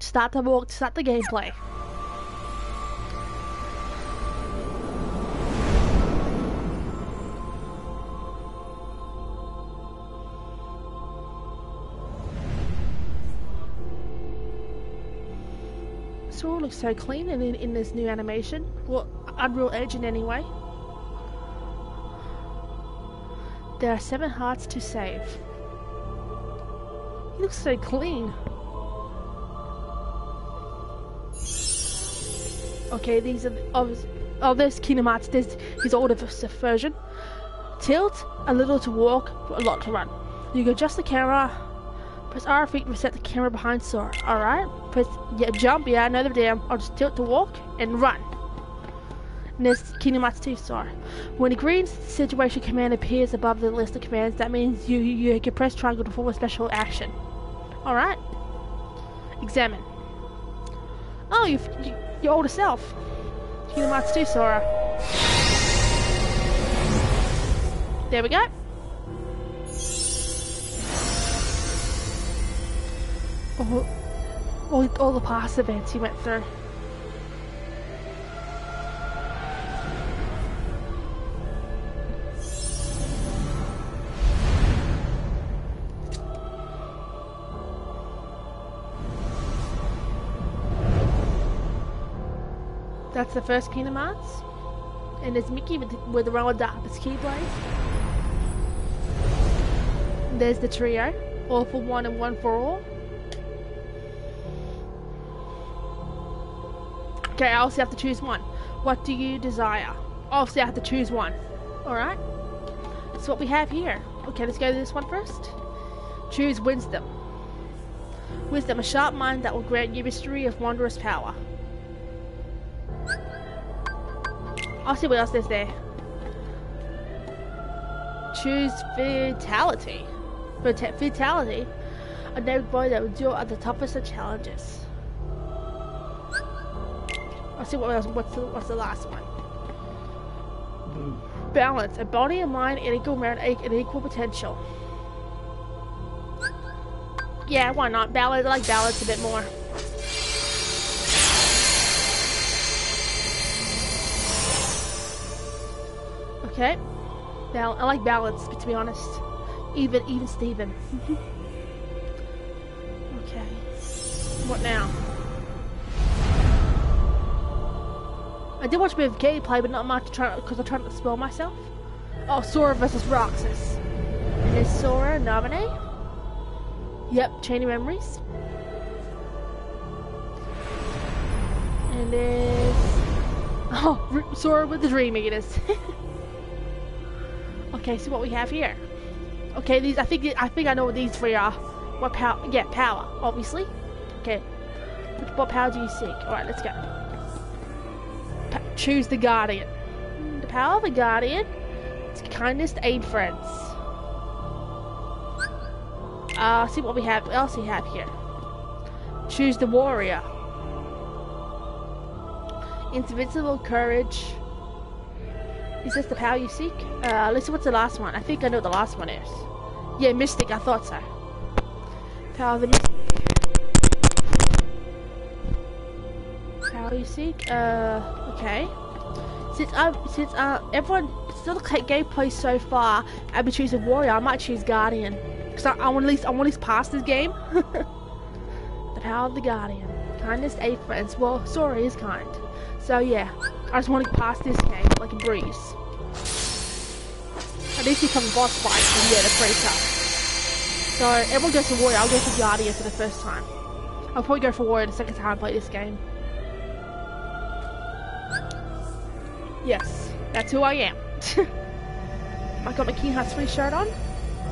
start the walk, start the gameplay. Sora looks so clean in, in this new animation. Well, Unreal Engine anyway. There are seven hearts to save. He looks so clean. Okay, these are of oh, there's Kingdom Hearts. There's his older version. Tilt a little to walk, a lot to run. You can adjust the camera. Press R feet to reset the camera behind Sora. Alright? Press yeah, jump, yeah, another damn. I'll just tilt to walk and run. And there's Kingdom Hearts 2 Sora. When a green situation command appears above the list of commands, that means you, you, you can press triangle to perform a special action. Alright? Examine. Oh, you, you your older self. Kingdom Hearts 2 Sora. There we go. All, all, all the past events he went through. The first Kingdom Hearts. And there's Mickey with the, with the Roller Darkness Keyblade. There's the trio. All for one and one for all. Okay, I also have to choose one. What do you desire? Obviously, I have to choose one. Alright? That's what we have here. Okay, let's go to this one first. Choose Wisdom. Wisdom, a sharp mind that will grant you mystery of wondrous power. I'll see what else there's there. Choose Vitality. Vita vitality. A named boy that will deal at the toughest of challenges. I'll see what else. What's the, what's the last one? Balance. A body and mind in equal merit and equal potential. Yeah, why not? Balance. I like balance a bit more. Okay. Bal I like balance, to be honest. Even, even Steven. okay. What now? I did watch a bit of gameplay, but not much to try because I'm trying to spell myself. Oh, Sora versus Roxas. And is Sora Naminé? Yep, Chain of Memories. And is... Oh, Sora with the Dream Eaters. Okay, see what we have here. Okay, these I think I think I know what these three are. What power? Yeah, power, obviously. Okay. What power do you seek? Alright, let's go. Pa choose the Guardian. The power of the Guardian It's kindness to aid friends. Uh, see what we have. What else we have here? Choose the Warrior. Invincible courage. Is this the power you seek? Uh, what's the last one. I think I know what the last one is. Yeah, Mystic, I thought so. Power of the Mystic. Power you seek? Uh, okay. Since I, since uh, everyone, still the gameplay so far, I've been choosing Warrior, I might choose Guardian. Because I, I want at least, I want at least pass this game. the power of the Guardian. Kindness, eight friends. Well, Sora is kind. So yeah, I just want to pass this game like a breeze. At least become a boss fight, and yeah, they're pretty tough. So everyone goes for Warrior, I'll go for Guardian for the first time. I'll probably go for Warrior the second time I play this game. Yes, that's who I am. I got my Kingdom Hearts 3 shirt on,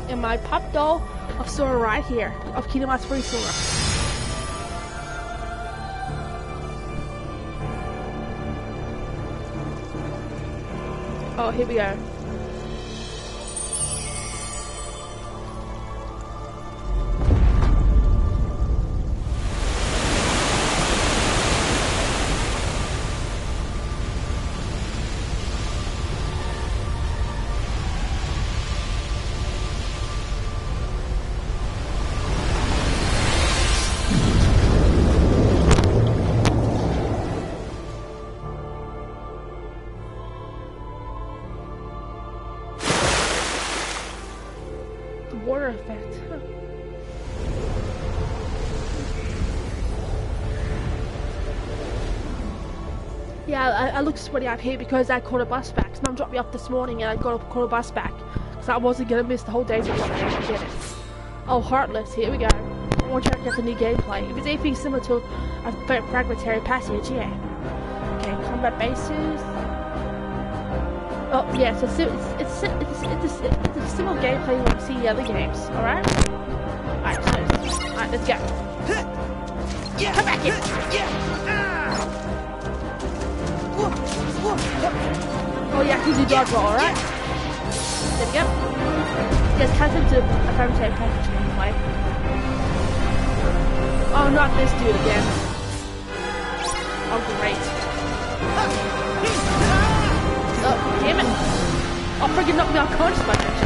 and my pop doll of Sora right here, of Kingdom Hearts 3 Sora. Oh, here we go. I, look sweaty out here because I caught a bus back. Mum dropped me off this morning and I got a, caught a bus back. Because I wasn't going to miss the whole day so I didn't get it. Oh, Heartless, here we go. I want to check out the new gameplay. If it's anything similar to a fragmentary passage, yeah. Okay, combat bases. Oh, yeah, so it's, it's, it's, it's, it's, a similar gameplay you see the other games, alright? Alright, so, alright, let's go. Yeah. Come back here! Yeah. Oh yeah, he's a dodge roll, alright? There we go. Yes, of into a fragmentary passage anyway. Oh, not this dude again. Oh, great. Oh, damn it. Oh, freaking knocked me unconscious by that.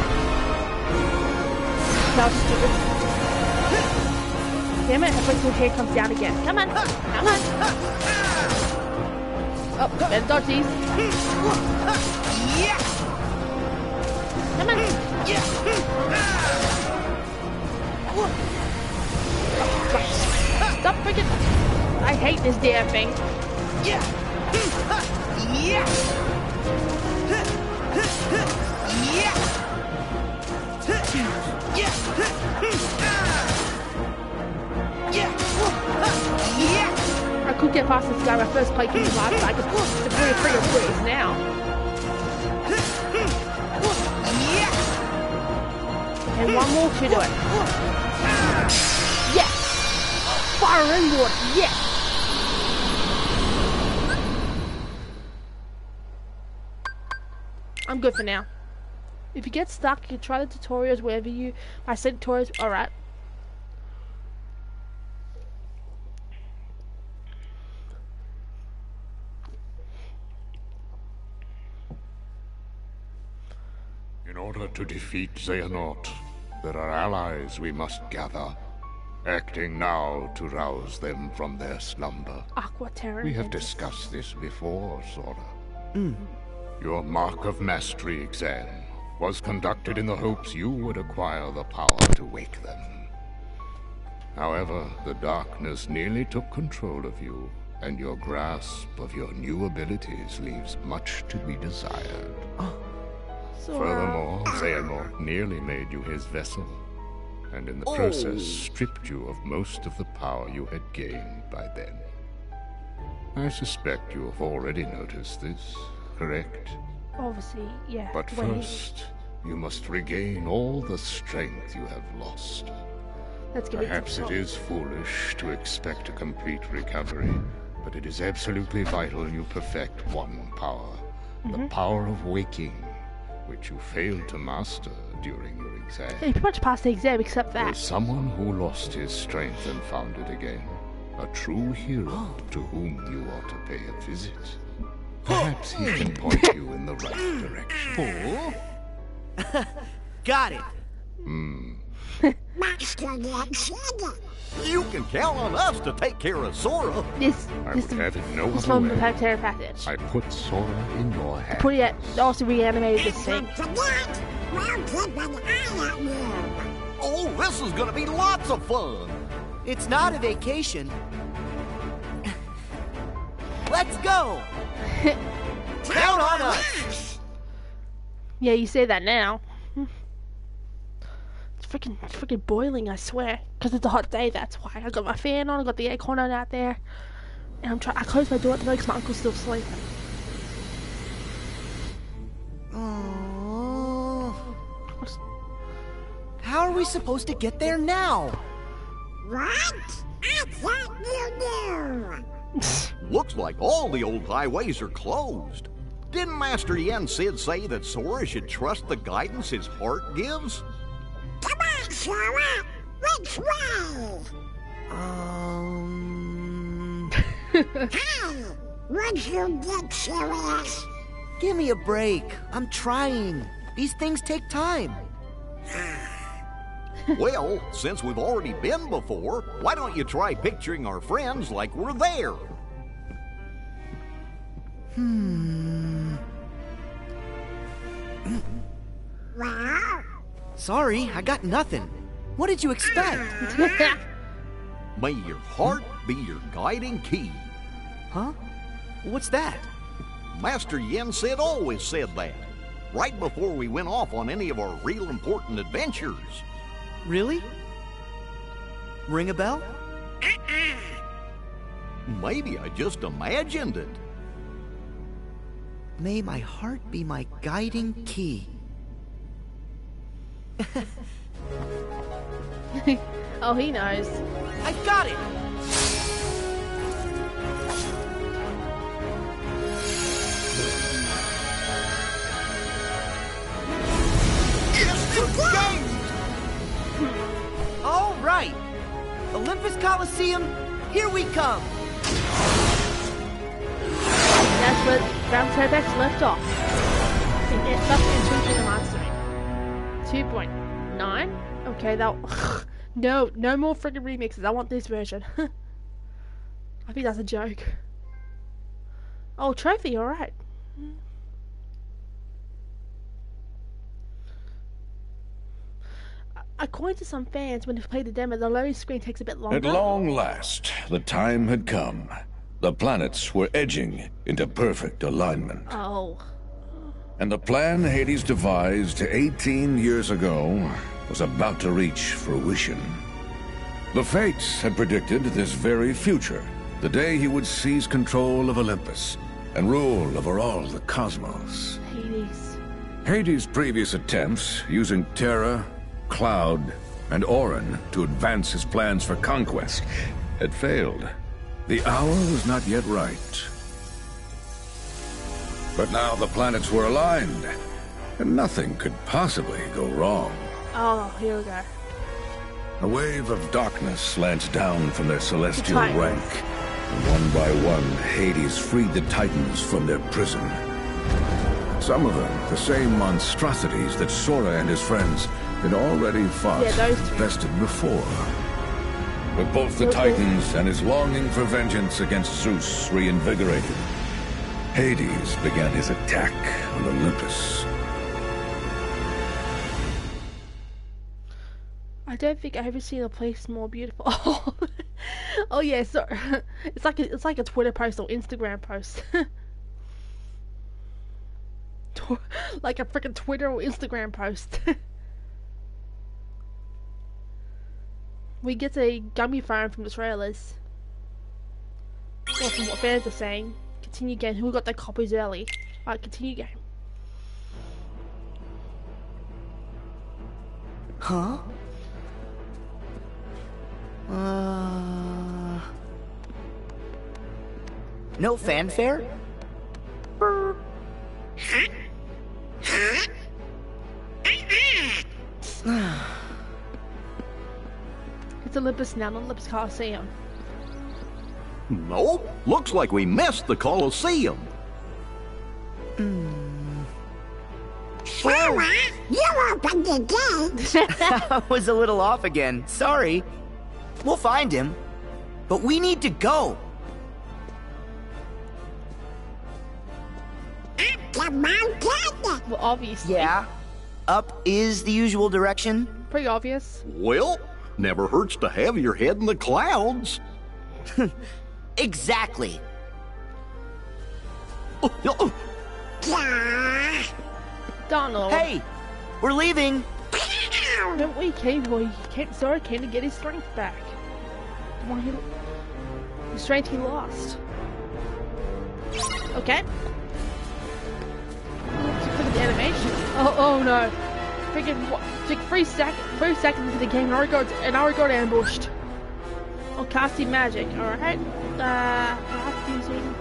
Was stupid. Damn it, I wait till hair comes down again. Come on, come on. Oh, these. Yeah. Come on. Stop freaking. I hate this damn thing. Yeah. Yeah. Yeah. I could get past this guy. My first play came last night. Just the three or three or three is now. And one more to do it. Yes! Fire water. Yes! I'm good for now. If you get stuck, you can try the tutorials wherever you. I said tutorials. Alright. Order to defeat Xehanort, there are allies we must gather, acting now to rouse them from their slumber. Aqua Terra. We have discussed this before, Sora. Hmm. Your Mark of Mastery exam was conducted in the hopes you would acquire the power to wake them. However, the darkness nearly took control of you, and your grasp of your new abilities leaves much to be desired. Oh. Furthermore, Xehanort nearly made you his vessel, and in the oh. process stripped you of most of the power you had gained by then. I suspect you have already noticed this, correct? Obviously, yeah. But first, you must regain all the strength you have lost. let's get Perhaps it is foolish to expect a complete recovery, but it is absolutely vital you perfect one power the mm-hmm. power of waking, which you failed to master during your exam. He pretty much passed the exam except There's that. someone who lost his strength and found it again. A true hero oh. to whom you ought to pay a visit. Perhaps he can point you in the right direction. Got it. Hmm. Master Yoda. You can count on us to take care of Sora. Yes. I this, would have it no this other from the way. Terra passage. I put Sora in your hands. Put it also reanimated this thing. Forget. We'll keep an eye on you. Oh, this is gonna be lots of fun. It's not a vacation. Let's go. Count on us. Yeah, you say that now. It's freaking, it's freaking boiling, I swear. Because it's a hot day, that's why. I got my fan on, I got the aircon on out there. And I'm trying, I closed my door at the because my uncle's still sleeping. Oh. How are we supposed to get there now? What? I thought you knew. Looks like all the old highways are closed. Didn't Master Yen Sid say that Sora should trust the guidance his heart gives? Come on, Sora. Which way? Um. Hey, would you get serious? Give me a break. I'm trying. These things take time. Well, since we've already been before, why don't you try picturing our friends like we're there? Hmm. Well, Sorry, I got nothing. What did you expect? May your heart be your guiding key. huh? What's that? Master Yen Sid always said that, right before we went off on any of our real important adventures. Really? Ring a bell? Maybe I just imagined it. May my heart be my guiding key. oh, he knows. I got it! All right! Olympus Coliseum, here we come! That's where Ramtebex left off. In it left in Two Kingdom Hearts 3. 2.9? Okay, that. no, no more friggin' remixes. I want this version. I think that's a joke. Oh, trophy, alright. According to some fans, when they play the demo, the loading screen takes a bit longer. At long last, the time had come. The planets were edging into perfect alignment. Oh. And the plan Hades devised 18 years ago was about to reach fruition. The Fates had predicted this very future, the day he would seize control of Olympus and rule over all the cosmos. Hades. Hades' previous attempts, using Terra, Cloud, and Auron to advance his plans for conquest, had failed. The hour was not yet right. But now the planets were aligned, and nothing could possibly go wrong. Oh, here we go. A wave of darkness slants down from their celestial rank, and one by one, Hades freed the Titans from their prison. Some of them, the same monstrosities that Sora and his friends had already fought Yeah, and bested before. With both the Titans and his longing for vengeance against Zeus reinvigorated, Hades began his attack on Olympus. I don't think I've ever seen a place more beautiful. Oh, yeah, so it's like a, it's like a Twitter post or Instagram post. Like a freaking Twitter or Instagram post. we get a Gummiphone from the trailers. Or from what fans are saying. Continue game. Who got their copies early? Alright, continue game. Huh? Uh. No fanfare? It's Olympus now, not Olympus Coliseum. Nope. Looks like we missed the Colosseum. Sora, you opened the gate. I was a little off again. Sorry. We'll find him. But we need to go. Up The mountain. Well, obviously. Yeah. Up is the usual direction. Pretty obvious. Well, never hurts to have your head in the clouds. Exactly. Donald. Hey, we're leaving. Don't we came he came to get his strength back. The one he the strength he lost. Okay. At the animation. Oh oh no. Freaking what like three sec three seconds into the game and I got and I got ambushed. Oh casting magic, alright. Uh using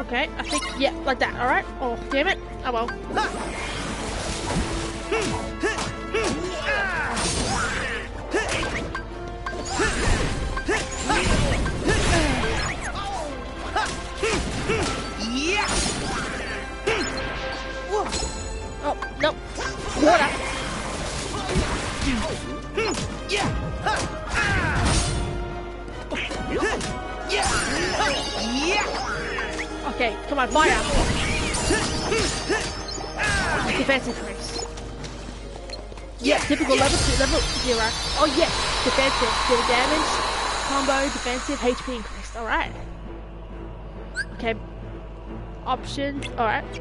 Okay, I think yeah, like that, alright? Oh damn it. Oh well. Oh, nope. Water. Okay, come on, fire. Defense increase. Yeah, typical level 2, level 0. Oh yes, defensive, deal damage, combo, defensive, HP increased. Alright. Okay. Options, alright.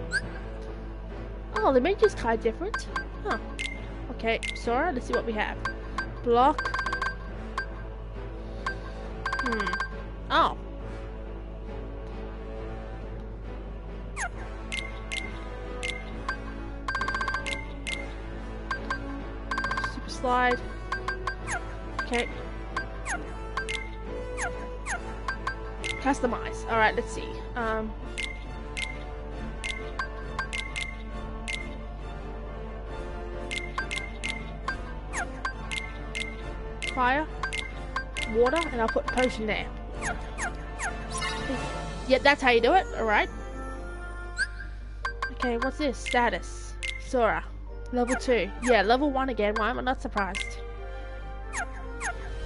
Oh, the menu's kind of different. Huh. Okay, Sora, let's see what we have. Block. Hmm. Oh. Super slide. Okay. Customize. Alright, let's see. Um. Fire, water, and I'll put potion there. Yeah, that's how you do it. Alright. Okay, what's this? Status. Sora. Level 2. Yeah, level 1 again. Why am I not surprised?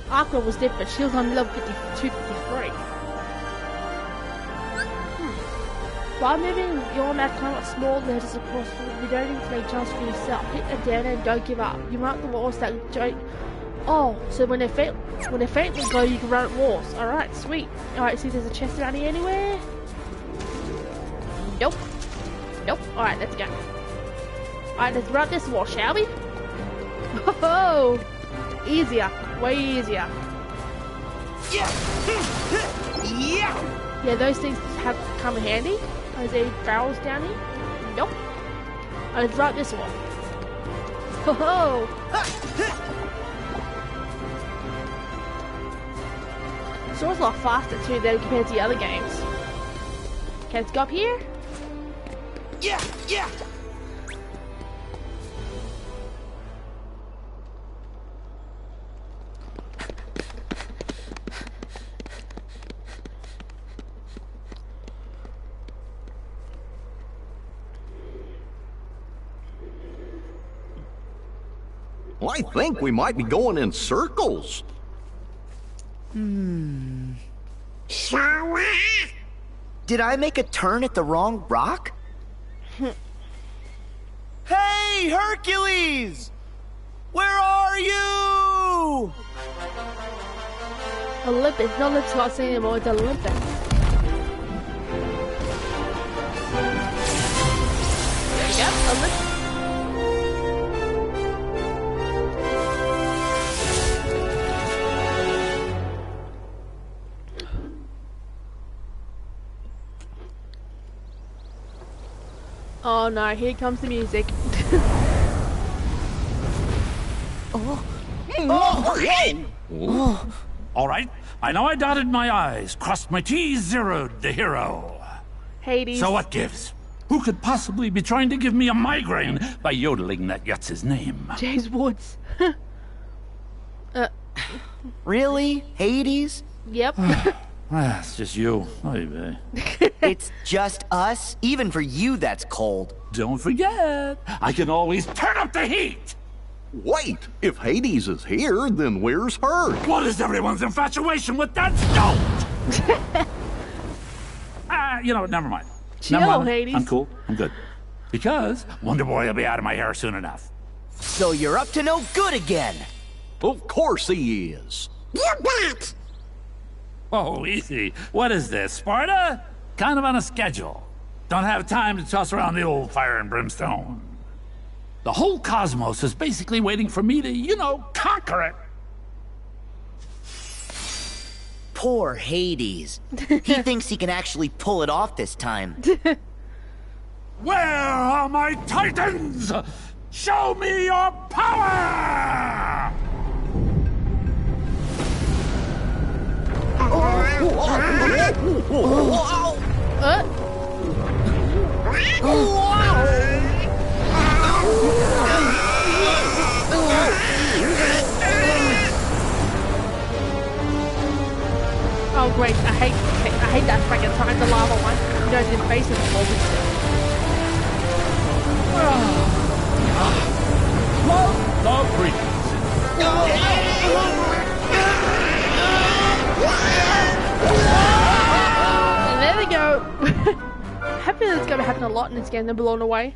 Aqua was different. She was on level 52, 53. Hmm. While moving your map climb up small ledges across you don't need to make jumps for yourself. Hit them down and don't give up. You mark the walls that don't... Oh, so when they faint, when they faintly go, you can run at walls. Alright, sweet. Alright, see if there's a chest around here anywhere? Nope. Nope. Alright, let's go. Alright, let's run this wall, shall we? Oh, easier. Way easier. Yeah! Yeah, those things have come handy. Are there barrels down here? Nope. Alright, let's run this one. Ho Sora's a lot faster too than compared to the other games. Okay, let's go up here. Yeah! Yeah! Well, I think we might be going in circles. Sora? Did I make a turn at the wrong rock? hey, Hercules! Where are you? Olympus. No, let's not say anymore. It's Olympus. Go. Olympus. Oh no, here comes the music. Oh. Oh, oh. All right, I know I dotted my I's, crossed my T's, zeroed the hero. Hades. So what gives? Who could possibly be trying to give me a migraine by yodeling that Yutz's name? James Woods. Uh. Really? Hades? yep. Ah, it's just you. Oy it's just us? Even for you, that's cold. Don't forget, I can always turn up the heat. Wait, if Hades is here, then where's her? What is everyone's infatuation with that stone? Ah, you know? Never mind. Chill, never mind. Hades. I'm cool. I'm good. Because Wonder Boy will be out of my hair soon enough. So you're up to no good again. Of course he is. You bet! Oh, easy. What is this, Sparta? Kind of on a schedule. Don't have time to toss around the old fire and brimstone. The whole cosmos is basically waiting for me to, you know, conquer it. Poor Hades. he thinks he can actually pull it off this time. Where are my titans? Show me your power! Oh great, I hate I hate that freaking time, the lava one. You know, it before, but still. Love the breeze. And there we go. Happy that's gonna happen a lot in this game, they're blown away.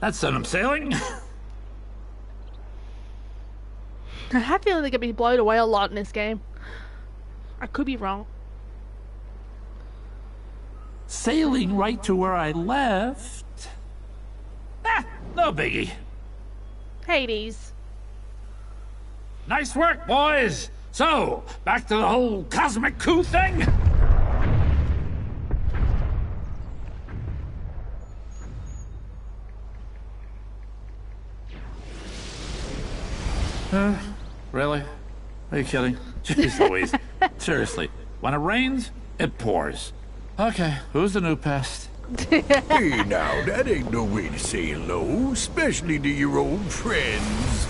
That sent him sailing. I have a feeling they're gonna be blown away a lot in this game. I could be wrong. sailing right to where I left. Ah, no biggie. Hades. Nice work, boys. So, back to the whole cosmic coup thing? Uh, really? Are you kidding? Jeez Louise. Seriously, when it rains, it pours. Okay, who's the new pest? Hey now, that ain't no way to say hello, especially to your old friends.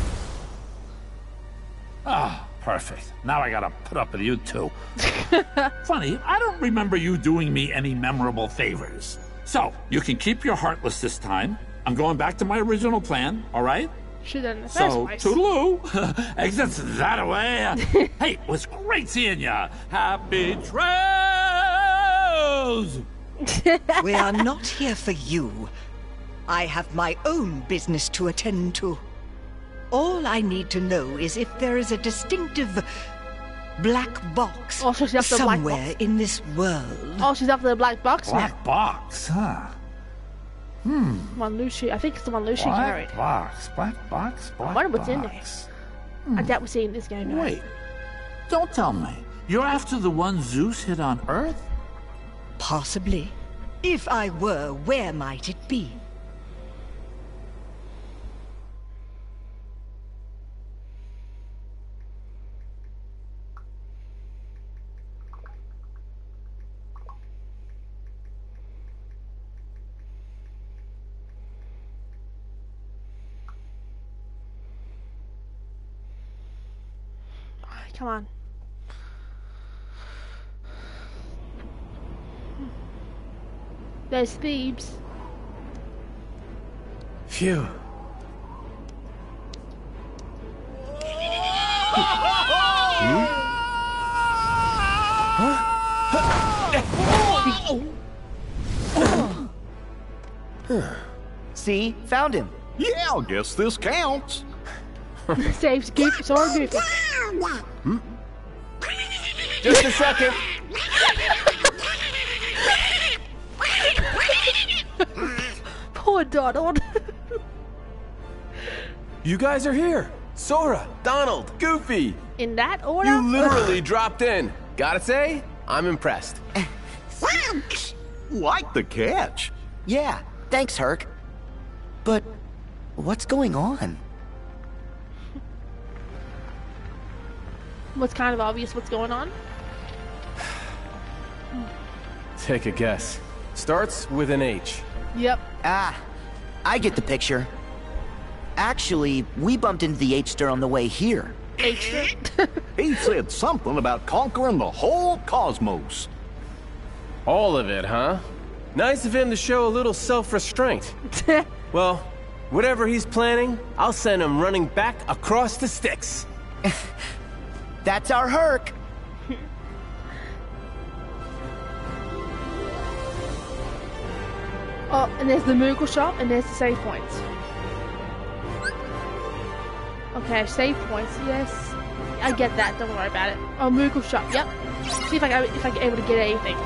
Ah, perfect. Now I gotta put up with you too. Funny, I don't remember you doing me any memorable favors. So, you can keep your heartless this time. I'm going back to my original plan, all right? Should have in the first So, place. toodaloo. Exits that away. hey, it was great seeing ya. Happy trails! We are not here for you. I have my own business to attend to. All I need to know is if there is a distinctive black box Oh, so she's after the black somewhere box. in this world. Oh, she's after the black box now. Black box, huh? Hmm. One Lucy. I think it's the one Lucy carried. Black box, black box, black wonder what's in there. box. I doubt we're seeing this game. though. Wait, don't tell me. You're after the one Zeus hit on Earth? Possibly. If I were, where might it be? There's Thebes. Phew. Hmm? See? Found him. Yeah, I guess this counts. Saves Goofy. Sorry, Goofy. Hmm? Just a second. Poor Donald. You guys are here. Sora, Donald, Goofy. In that order? You literally dropped in. Gotta say, I'm impressed. Thanks. Like the catch. Yeah, thanks, Herc. But what's going on? What's kind of obvious what's going on? Take a guess. Starts with an H. Yep. Ah, I get the picture. Actually, we bumped into the H-Star on the way here. H. He said something about conquering the whole cosmos. All of it, huh? Nice of him to show a little self-restraint. Well, whatever he's planning, I'll send him running back across the Styx. That's our Herc. Oh, and there's the Moogle shop, and there's the save points. Okay, save points. Yes, I get that. Don't worry about it. Oh, Moogle shop. Yep. See if I can, if I get able to get anything.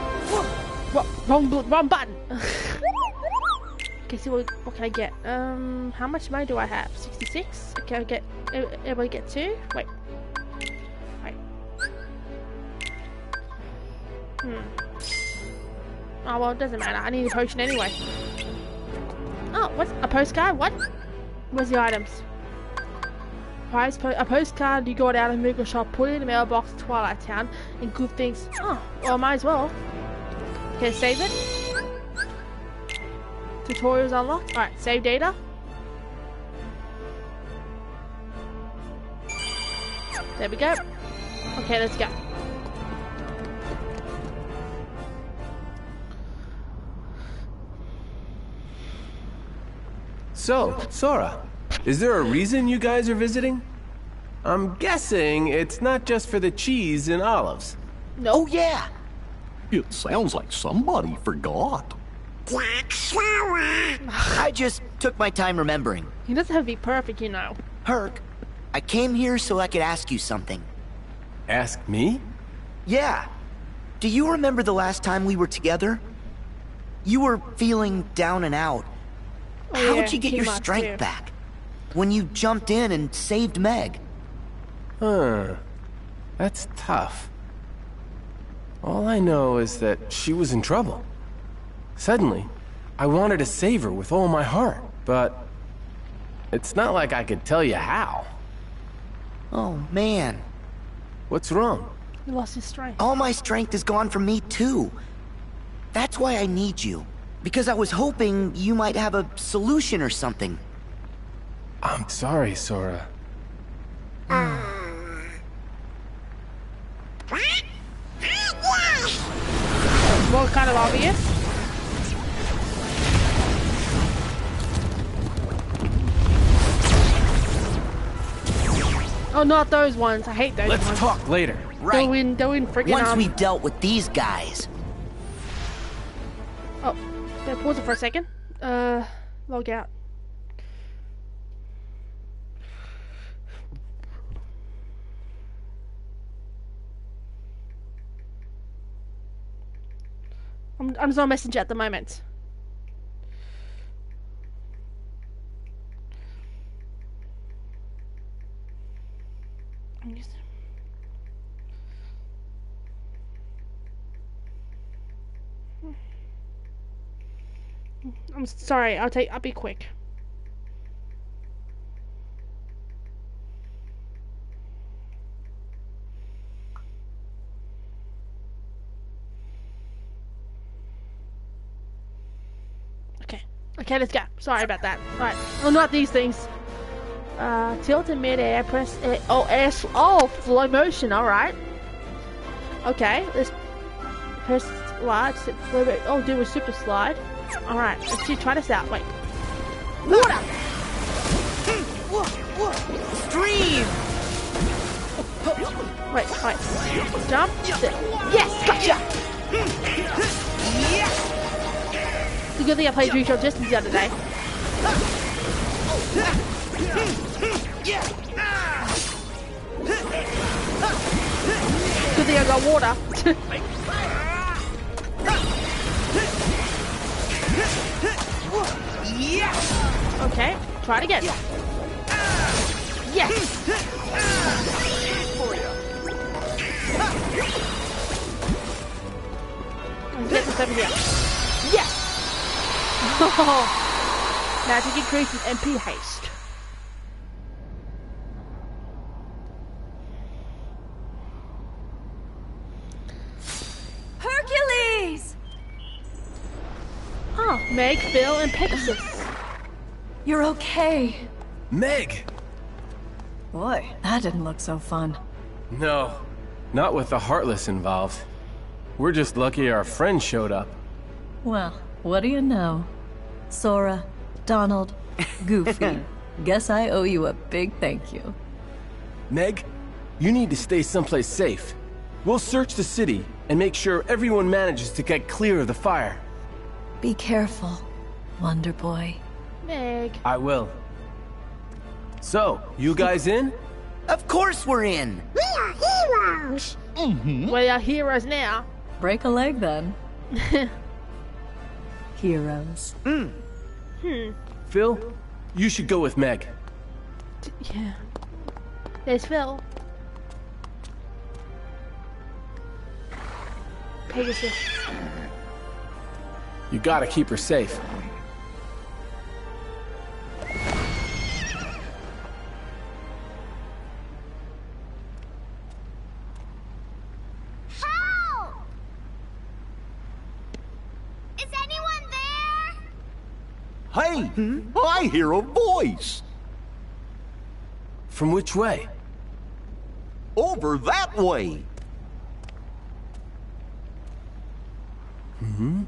Whoa, wrong, wrong button. okay, see what what can I get? Um, how much money do I have? Sixty-six. Okay, I get able to get two? Wait. Wait. Hmm. Oh well, it doesn't matter. I need a potion anyway. Oh, what's a postcard? What? Where's the items? Prize po- a postcard you got out of Moogle shop, put it in the mailbox in Twilight Town, and good things. Oh, well, might as well. Okay, save it. Tutorials unlocked. Alright, save data. There we go. Okay, let's go. So, Sora, is there a reason you guys are visiting? I'm guessing it's not just for the cheese and olives. Oh yeah. It sounds like somebody forgot. Black Sora. I just took my time remembering. He doesn't have to be perfect, you know. Herc, I came here so I could ask you something. Ask me? Yeah. Do you remember the last time we were together? You were feeling down and out. Oh, How'd yeah, you get your strength too. back? When you jumped in and saved Meg? Huh. That's tough. All I know is that she was in trouble. Suddenly, I wanted to save her with all my heart, but it's not like I could tell you how. Oh, man. What's wrong? You lost his strength. All my strength is gone from me, too. That's why I need you. Because I was hoping you might have a solution or something. I'm sorry, Sora. Well, kind of obvious. Oh, not those ones. I hate those Let's ones. talk later. Right. Go in, go in freaking Once um, we've dealt with these guys. Yeah, pause it for a second. Uh, log out. I'm, I'm on Messenger at the moment. I'm I'm sorry. I'll take. I'll be quick. Okay. Okay, let's go. Sorry about that. Alright. Oh, not these things. Uh, tilt in mid-air, press... A oh, air... Oh, slow motion, alright. Okay, let's... Press slide, forward. Oh, do a super slide. Alright, let's see, try this out. Wait. Water! Stream! Wait, wait. Jump. sit. Yes, gotcha! It's a good thing I played Dream Drop Distance the other day. Good thing I got water. okay, try it again. Yes! Let's get this over here. Yes! Magic increases MP haste. Hercules! Oh, Meg, Phil, and Pegasus. You're okay. Meg! Boy, that didn't look so fun. No, not with the Heartless involved. We're just lucky our friend showed up. Well, what do you know? Sora, Donald, Goofy. Guess I owe you a big thank you. Meg, you need to stay someplace safe. We'll search the city and make sure everyone manages to get clear of the fire. Be careful, Wonder Boy. Meg. I will. So, you guys in? Of course we're in! We are heroes. Mm-hmm. We are heroes now. Break a leg then. Heroes. Mm. Hmm. Phil, you should go with Meg. Yeah. There's Phil. Pegasus. You gotta keep her safe. There? Hey, I hear a voice. From which way? Over that way. Hmm?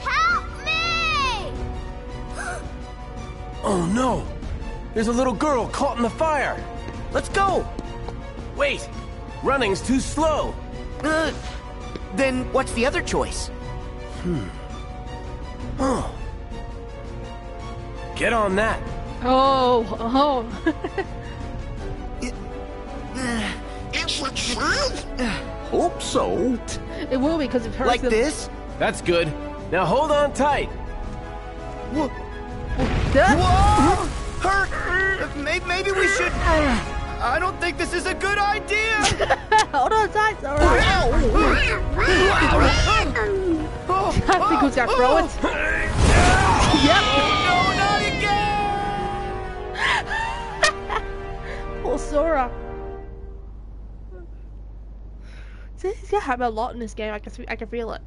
Help me! Oh no! There's a little girl caught in the fire! Let's go! Wait! Running's too slow! Uh, then what's the other choice? Hmm. Oh. Get on that. Oh, oh. Hope so. it will be because it hurts Like them. this? That's good. Now hold on tight. Whoa! Duh. Hurt! Maybe, maybe we should. I don't think this is a good idea! Hold on tight, Sora. I think who's gonna throw it. Yep. Oh, no, not again! Poor Sora. See, He's gonna have a lot in this game. I can, I can feel it.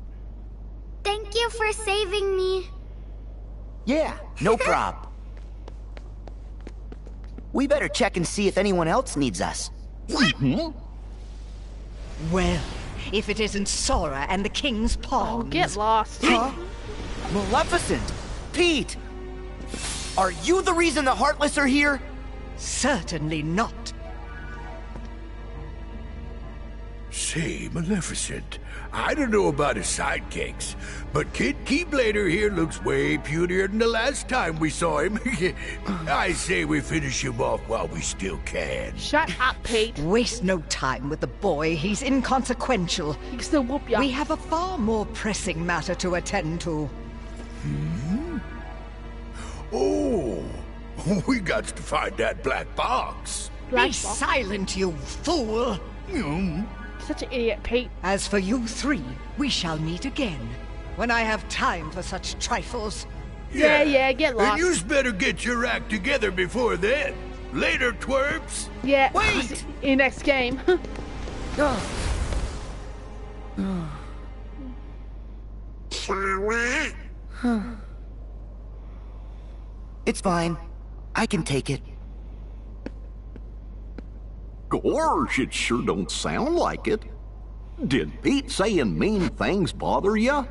Thank you for saving me. Yeah, no prob. We better check and see if anyone else needs us. Mm-hmm. Well, if it isn't Sora and the King's Pawns. Oh, get lost. Huh? Maleficent! Pete! Are you the reason the Heartless are here? Certainly not. Say, Maleficent, I don't know about his sidekicks, but Kid Keyblader here looks way putier than the last time we saw him. I say we finish him off while we still can. Shut up, Pete. Waste no time with the boy. He's inconsequential. He can still whoop ya. We have a far more pressing matter to attend to. Hmm? Oh, we got to find that black box. Black Be box. silent, you fool! Hmm. Such an idiot, Pete. As for you three, we shall meet again. When I have time for such trifles. Yeah, yeah, get lost. And lost. you's better get your act together before then. Later, twerps. Yeah. Wait! In next game. It's fine. I can take it. Gorge, it sure don't sound like it. Did Pete saying mean things bother you?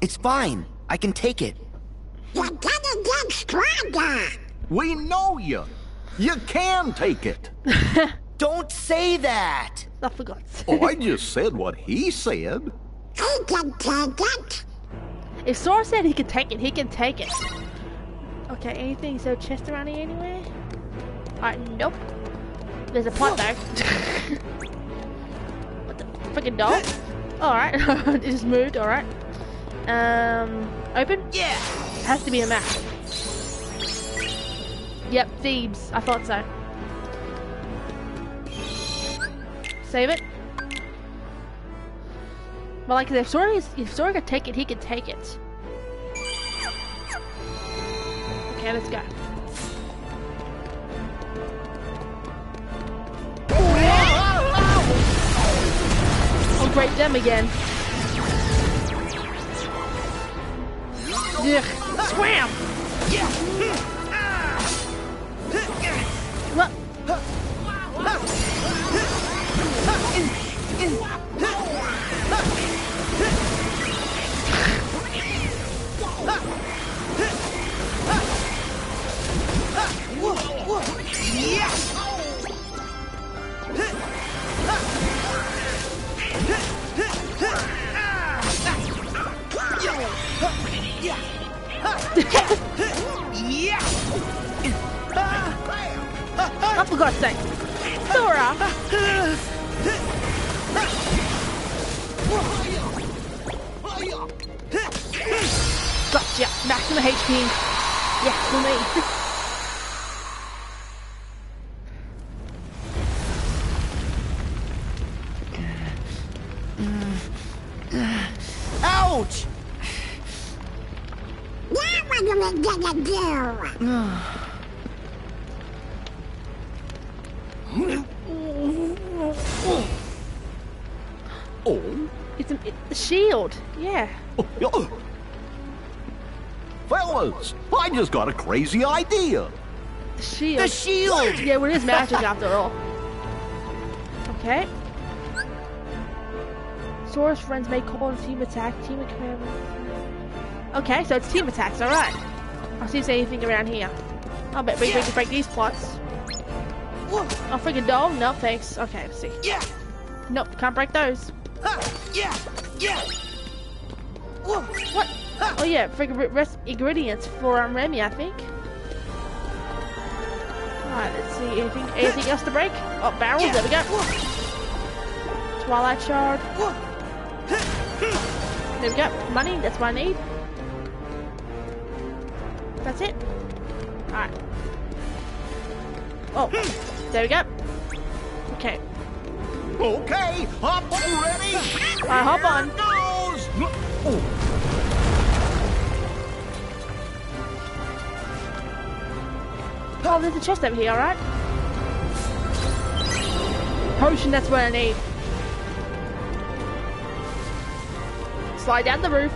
It's fine. I can take it. You're gonna get stronger. We know you. You can take it. Don't say that! I forgot. Oh, I just said what he said. I can take it. If Sora said he could take it, he can take it. Okay, anything? So chest around here anyway? Alright, nope. There's a pot though. what the freaking dog? Alright, it just moved, alright. Um, open? Yeah! Has to be a map. Yep, Thebes. I thought so. Save it. But like, if Sora, is, if Sora could take it, he could take it. Okay, let's go. Oh, great oh, them again. Ugh, swam! What? Oh, for God's sake. Sora! Gotcha. Maximum HP. Yeah, for me. Oh, It's a, it's the shield. Yeah. oh. Fellas, I just got a crazy idea. The shield. The shield! Yeah, well, it is magic after all. Okay. Sora's friends may call on team attack, team of command. Okay, so it's team attacks, alright. I'll see if anything around here. I'll bet we, we can break these plots. Oh, freaking doll? No, thanks. Okay, let's see. Yeah! Nope, can't break those. Yeah! Yeah! What? Oh yeah, freaking rest ingredients for um, Remy, I think. Alright, let's see. Anything, anything else to break? Oh, barrels. There we go. Twilight shard. There we go. Money. That's what I need. That's it. Alright. Oh, there we go. Okay. Okay, hop on ready. Alright, hop on. Goes. Oh. Oh, there's a chest over here, alright? Potion, that's what I need. Slide down the roof.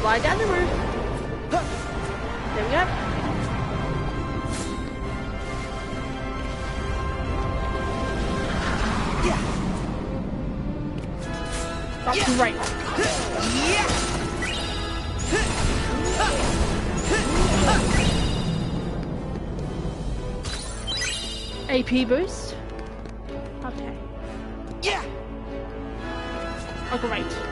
Slide down the roof. There we go. That's great. AP boost. Okay. Yeah. Oh, great.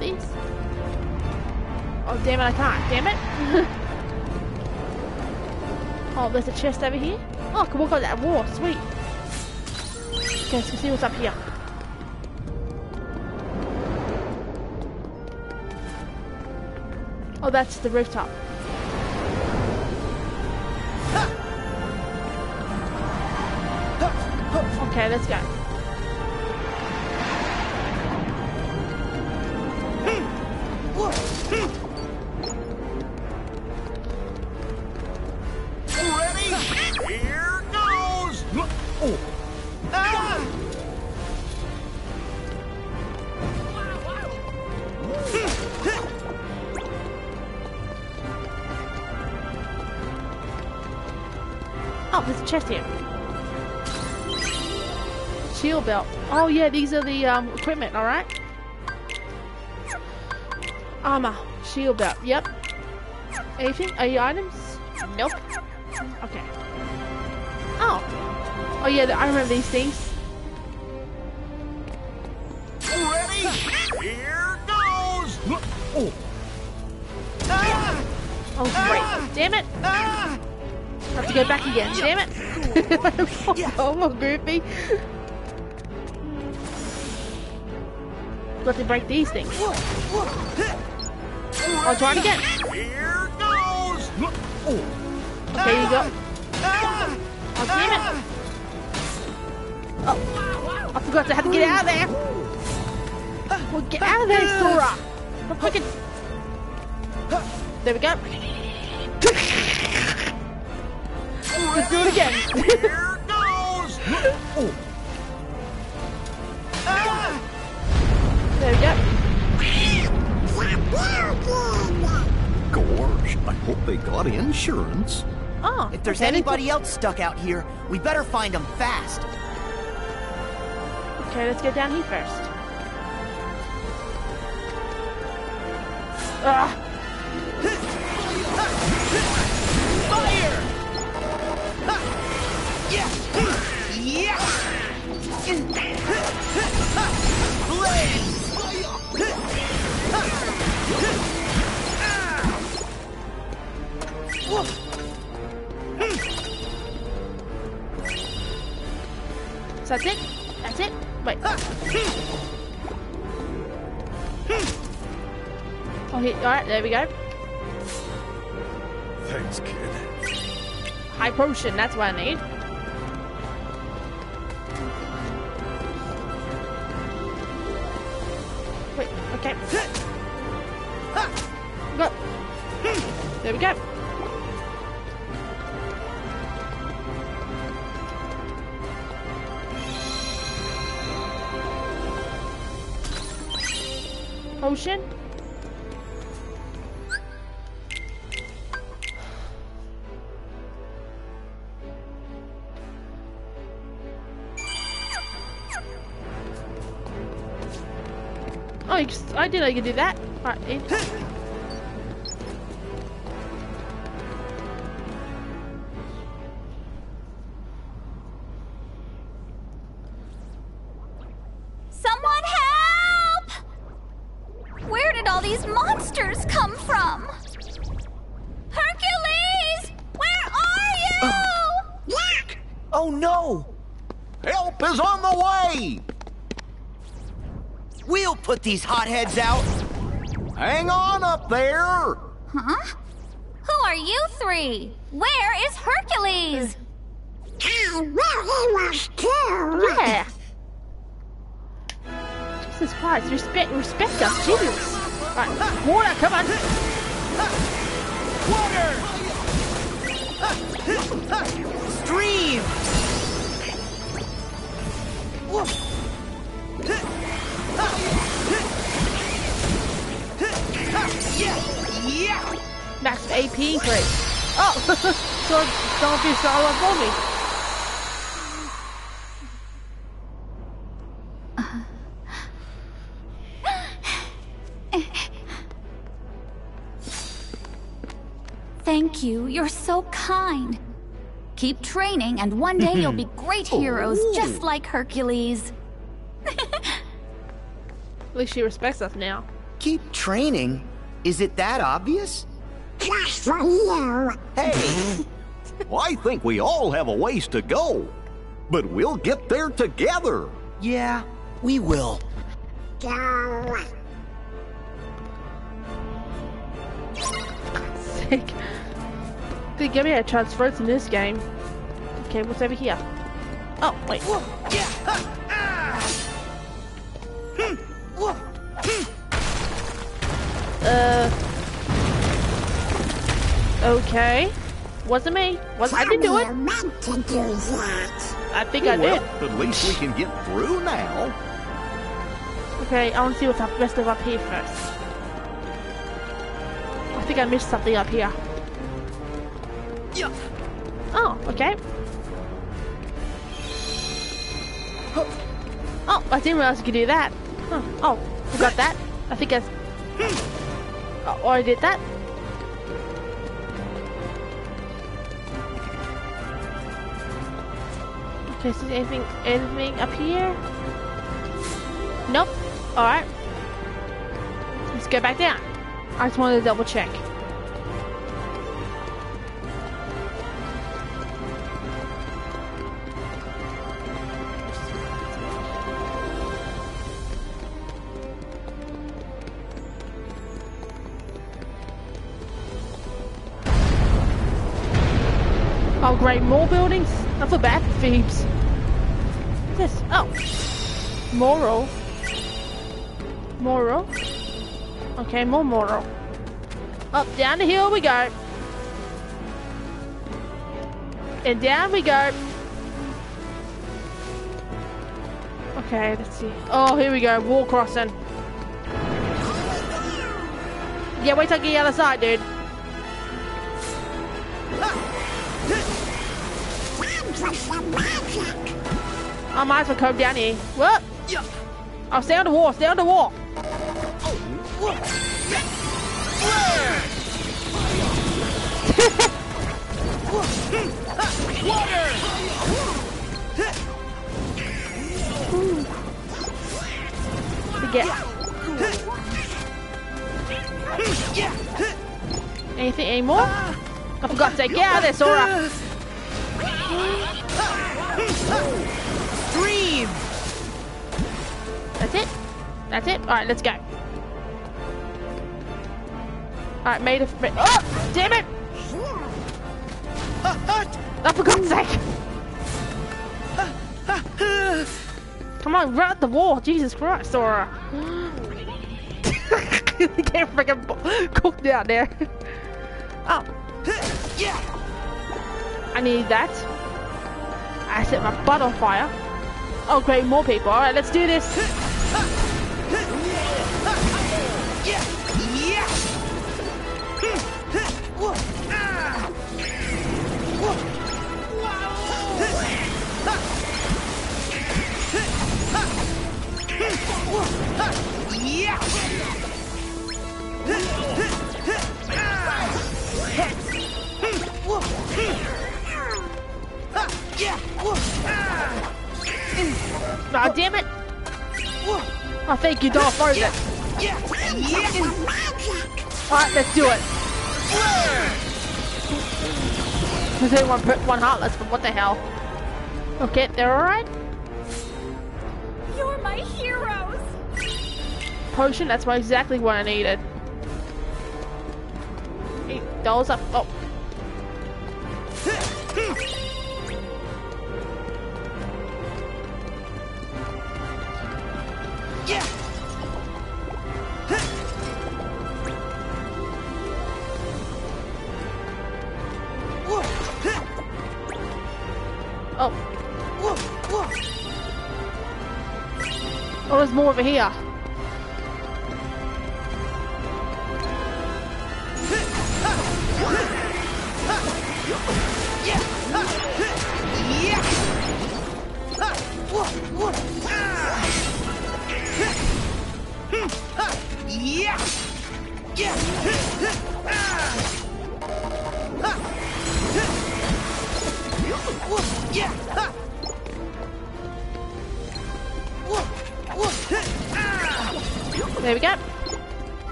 Can I run up these? Oh, damn it, I can't. Damn it. oh, there's a chest over here. Oh, I can walk on that wall. Sweet. Okay, let's see what's up here. Oh, that's the rooftop. Okay, let's go. Oh yeah, these are the um, equipment, alright? Armor. Shield belt. Yep. Anything? Any items? Nope. Okay. Oh. Oh yeah, I remember these things. Ready? Here goes. Oh. Ah! Oh great. Damn it. Ah! have to go back again. Damn it. oh, my goofy. Got to break these things. I'll try it again. Here goes. Oh. Okay, you go. Oh, damn it. Oh, I forgot to have to get out of there. Well, get out of there, Sora. I'm fucking... There we go. Let's do it again. Here goes. Oh. Hope they got insurance. Oh, If there's okay, anybody else stuck out here, we better find them fast. Okay, let's go down here first. Ah, So that's it. That's it. Wait. Oh, okay, alright, there we go. Thanks, kid. High potion, that's what I need. Wait, okay. There we go. Potion. Oh, I didn't know could do that. Alright, these hotheads out. Hang on up there! Huh? Who are you three? Where is Hercules? I will he was too. Yeah. Jesus Christ, respect, respect us, Jesus. Right, water, come on. Water! Stream! Yeah! Max AP increase. Oh, so don't be sorry for me. Thank you. You're so kind. Keep training, and one day you'll be great heroes, just like Hercules. At least she respects us now. Keep training? Is it that obvious? Just for you. Hey! I think we all have a ways to go. But we'll get there together. Yeah, we will. Go. Sick. They give me a transference in this game. Okay, what's over here? Oh, wait. Uh. Okay. Wasn't me. Was I didn't do it. Meant to do that. I think I well, did. at least we can get through now. Okay, I want to see what's up rest of up here first. I think I missed something up here. Oh, okay. Oh, I didn't realize you could do that. Huh. Oh, forgot that. I think I. Oh, or I did that. Okay, is anything, anything up here? Nope. Alright. Let's go back down. I just wanted to double check. Thebes. This? Oh. Moral. Moral. Okay, more moral. Up, down the hill we go. And down we go. Okay, let's see. Oh, here we go. Wall crossing. Yeah, wait till I get the other side, dude. I might as well come down here. What? I'll oh, stay on the wall, stay on the wall. Forget. Anything anymore? I forgot to get out of there, Sora. That's it. All right, let's go. Alright, made a. Oh! Damn it! Oh, for God's sake! Come on, run out the wall! Jesus Christ, Sora! you can't freaking cook down there. Oh. Yeah. I need that. I set my butt on fire. Oh great, more people. Alright, let's do this. Aw, oh, damn it! Oh, thank you, Dolph Yeah. Alright, let's do it. There's only one, one heartless, but what the hell? Okay, they're alright. You're my heroes. Potion, that's exactly what I needed. Eight dollars up. Oh. Over here.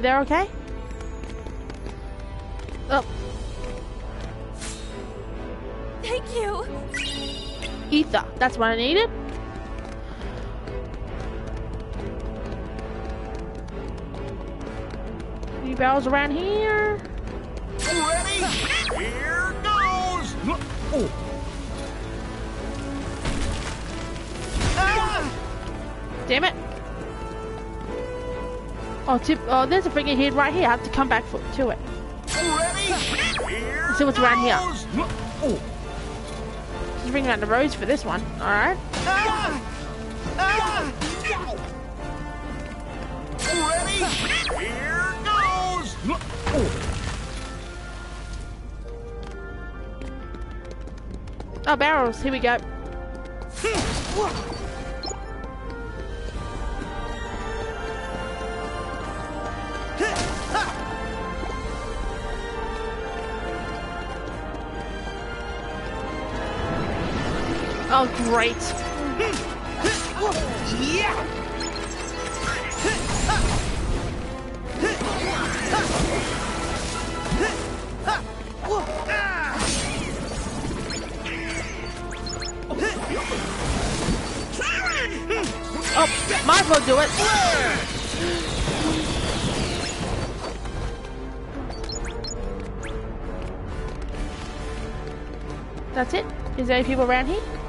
They're okay? Oh. Thank you. Ether, that's what I needed. Any barrels around here? Oh, tip, oh, there's a freaking head right here. I have to come back for, to it. Ready? Here Let's see what's around here. Oh. Just bring out the rose for this one. All right. Ah! Ah! Ready? Here goes! Oh. Oh, barrels. Here we go. Great. Yeah! Oh, might as well do it. That's it? Is there any people around here?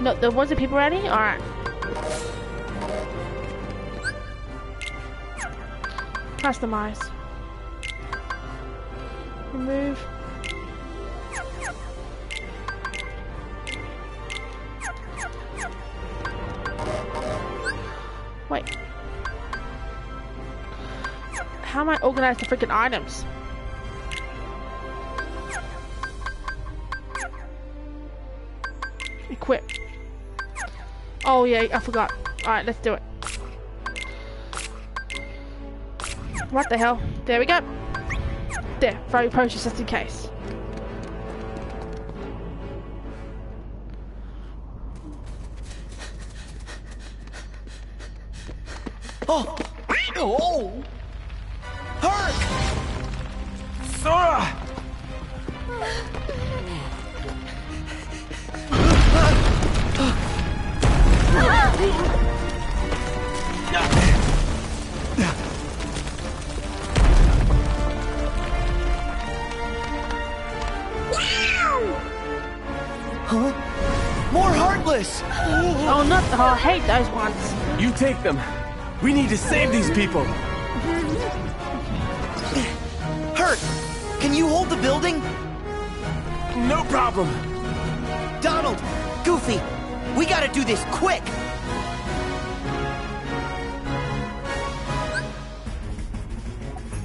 No, there wasn't people around here? Alright. Customize. Remove. Wait. How am I organized the freaking items? Oh yeah, I forgot. Alright, let's do it. What the hell? There we go. There, very potions just in case. Take them. We need to save these people. Herc! Can you hold the building? No problem. Donald! Goofy! We gotta do this quick!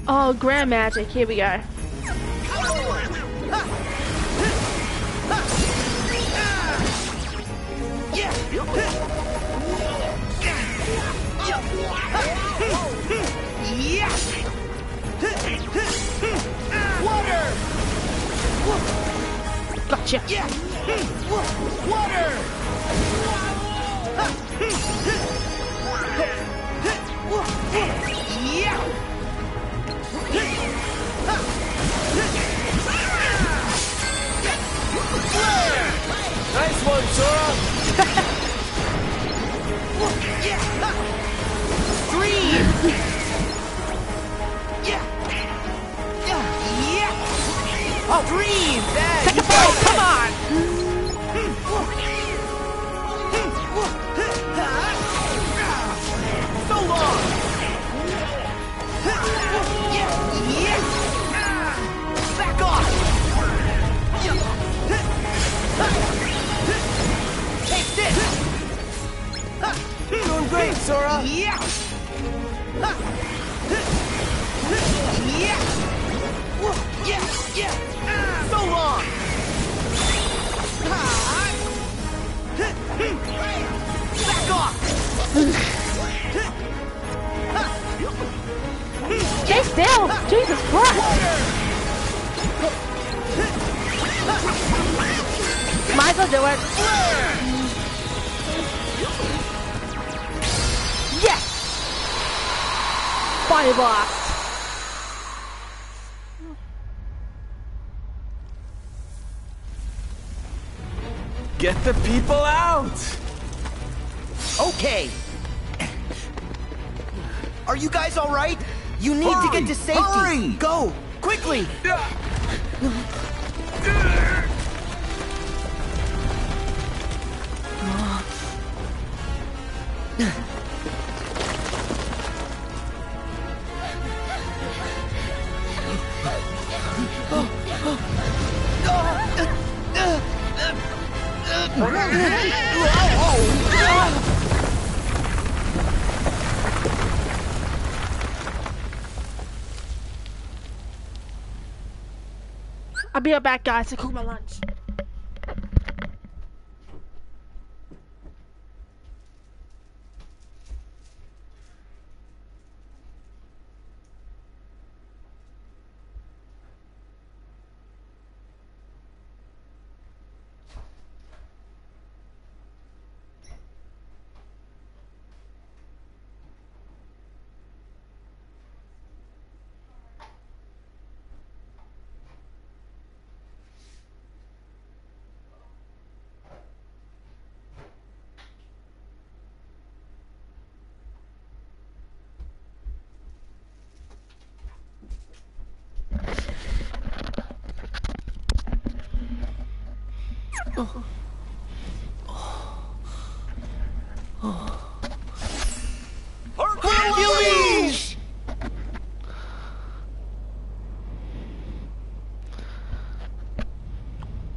Oh, grand magic. Here we go. Water! Gotcha. Water! Nice one, Sora. Dream! Oh, Dream! Dad, you Take this! Doing great, Sora. Yeah! Yeah! Yeah! Yeah! So long! Back off! Stay still! Jesus Christ! Might as well do it. Yes! Fire blast! Get the people out. Okay. Are you guys all right? You need to get to safety. Hurry! Go quickly. Be right back, guys, to cook my lunch. Hercules!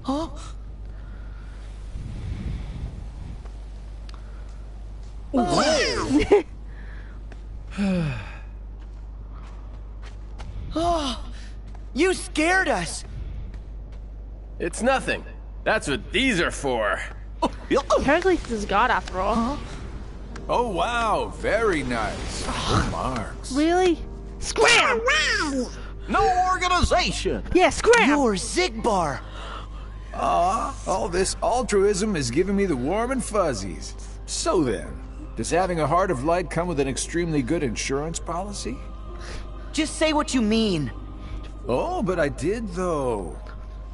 Huh? oh, you scared us. It's nothing. That's what these are for. Hercules is God after all. Oh, wow. Very nice. Full marks. Really? Scram! No organization! Yeah, scram! You're Xigbar. Ah, all this altruism is giving me the warm and fuzzies. So then, does having a heart of light come with an extremely good insurance policy? Just say what you mean. Oh, but I did, though.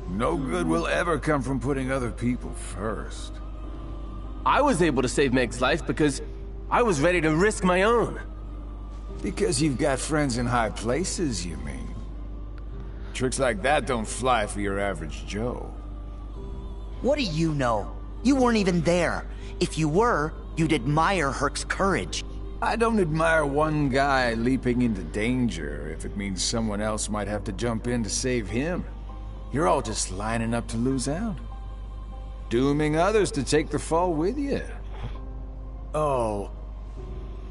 No good will ever come from putting other people first. I was able to save Meg's life because I was ready to risk my own. Because you've got friends in high places, you mean? Tricks like that don't fly for your average Joe. What do you know? You weren't even there. If you were, you'd admire Herc's courage. I don't admire one guy leaping into danger if it means someone else might have to jump in to save him. You're all just lining up to lose out. Dooming others to take the fall with you. Oh.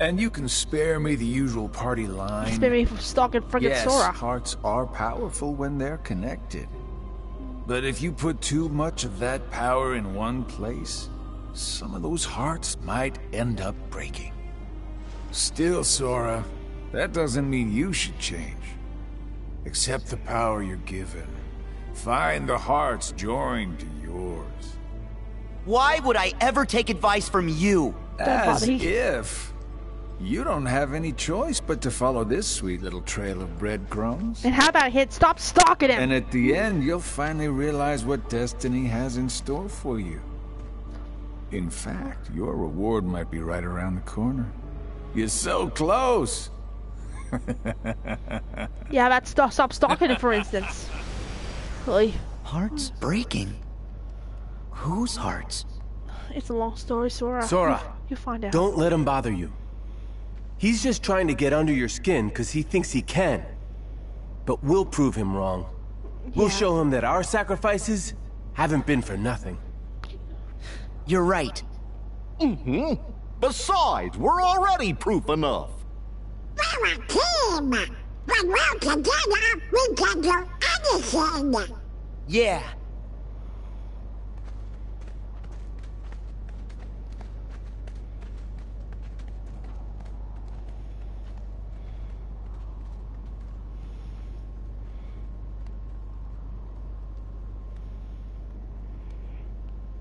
And you can spare me the usual party line. Spare me from stalking friggin' yes, Sora. hearts are powerful when they're connected. But if you put too much of that power in one place, some of those hearts might end up breaking. Still, Sora, that doesn't mean you should change. Accept the power you're given. Find the hearts joined to yours. Why would I ever take advice from you? As if. You don't have any choice but to follow this sweet little trail of breadcrumbs. And how about hit stop stalking him? And at the end, you'll finally realize what destiny has in store for you. In fact, your reward might be right around the corner. You're so close. Yeah, that's stop, stop stalking him, for instance. Really? Hearts breaking? Whose hearts? It's a long story, Sora. Sora, You find out. Don't let him bother you. He's just trying to get under your skin because he thinks he can. But we'll prove him wrong. We'll show him that our sacrifices haven't been for nothing. You're right. Mm-hmm. Besides, we're already proof enough. We're a team. When we're together, we can do anything. Yeah.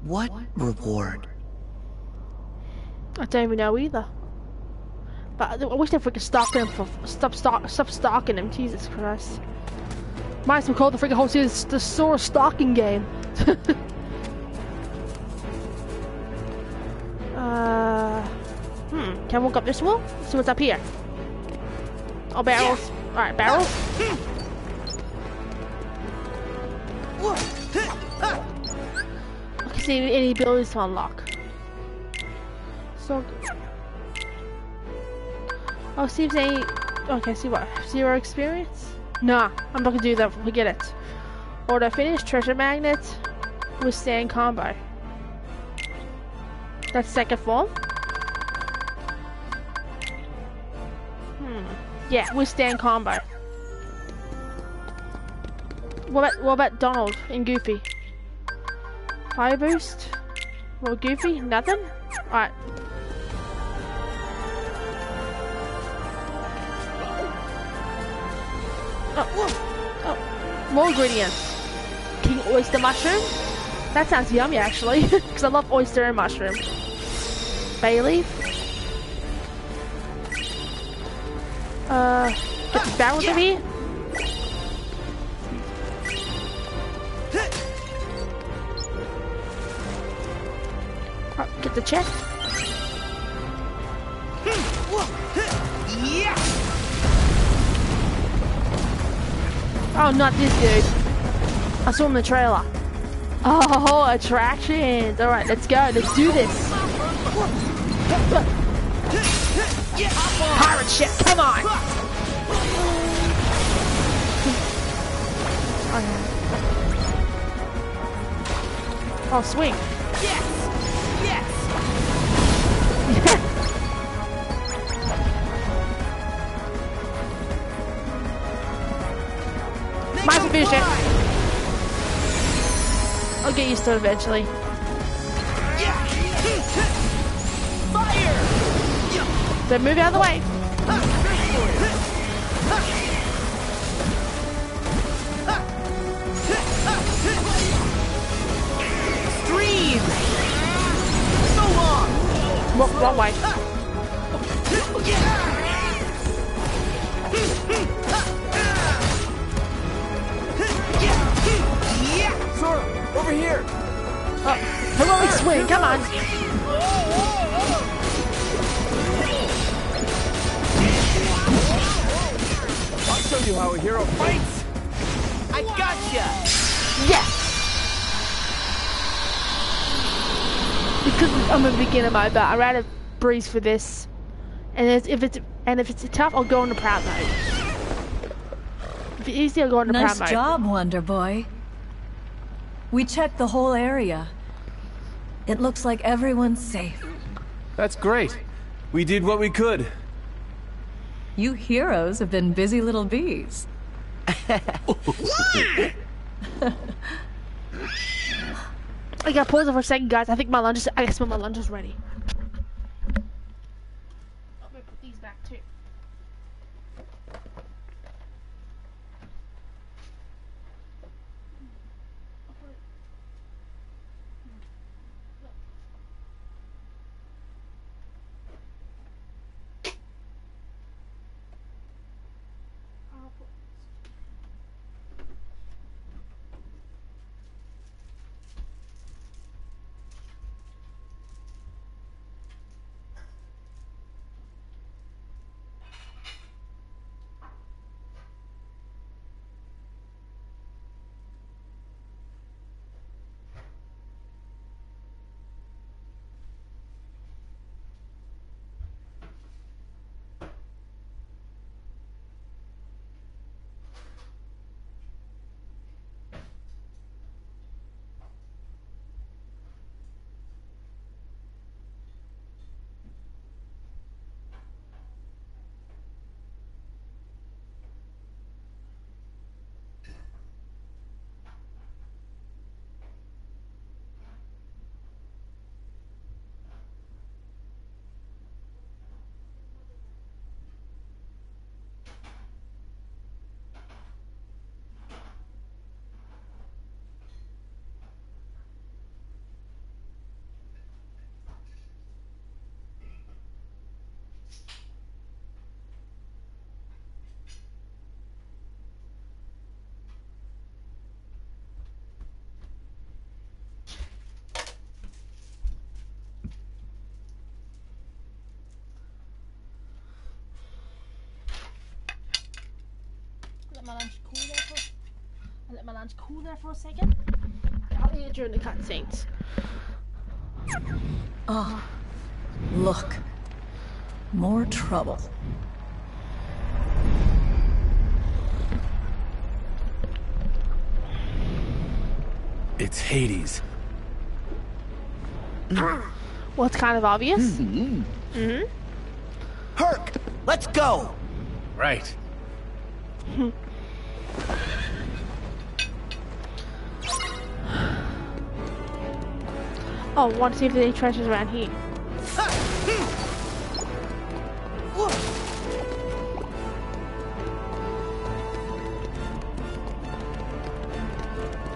What reward? I don't even know either. But I wish they freaking stalk him for stop stalk stop stalking him. Jesus Christ. Might as well call the freaking whole series the Sora stalking game. uh, hmm. Can I walk up this wall? See what's up here. Oh, barrels. All right, barrels. Okay, see any abilities to unlock. So. Oh, see if any. Okay, see what? Zero experience? Nah, I'm not gonna do that. Forget it. Order finish, treasure magnet, with withstand combo. That's second form. Hmm. Yeah, with withstand combo. What about what about Donald and Goofy? Fire boost? Well, Goofy, nothing. All Oh, oh, more ingredients. King oyster mushroom. That sounds yummy, actually, because I love oyster and mushroom. Bay leaf. Uh, get the barrels of here. Oh, get the chest. Yeah. Oh, not this dude. I saw him in the trailer. Oh, attractions. All right, let's go. Let's do this. Pirate ship, come on. Oh, swing. Yes. Yes. I'll get used to it eventually. Fire. So move out of the way. Stream. So long. Way. Over here! Oh, heroic swing, come on. I'll show you how a hero fights. I gotcha! Yes! Because I'm a beginner mode, but I'd rather breeze for this. And if it's and if it's tough, I'll go into proud mode. If it's easy, I'll go into Nice proud mode. job, Wonder Boy. We checked the whole area. It looks like everyone's safe. That's great. We did what we could. You heroes have been busy little bees. I got pause it for a second, guys. I think my lunch is. I smell my lunch is ready. Let my lunch cool there for. I let my lunch cool there for a second. I'll eat it during the cutscenes. Oh, look. More trouble. It's Hades. Well, it's kind of obvious. Mm-hmm. mm-hmm. Herc, let's go! Right. Oh, want to see if there's any treasures around here.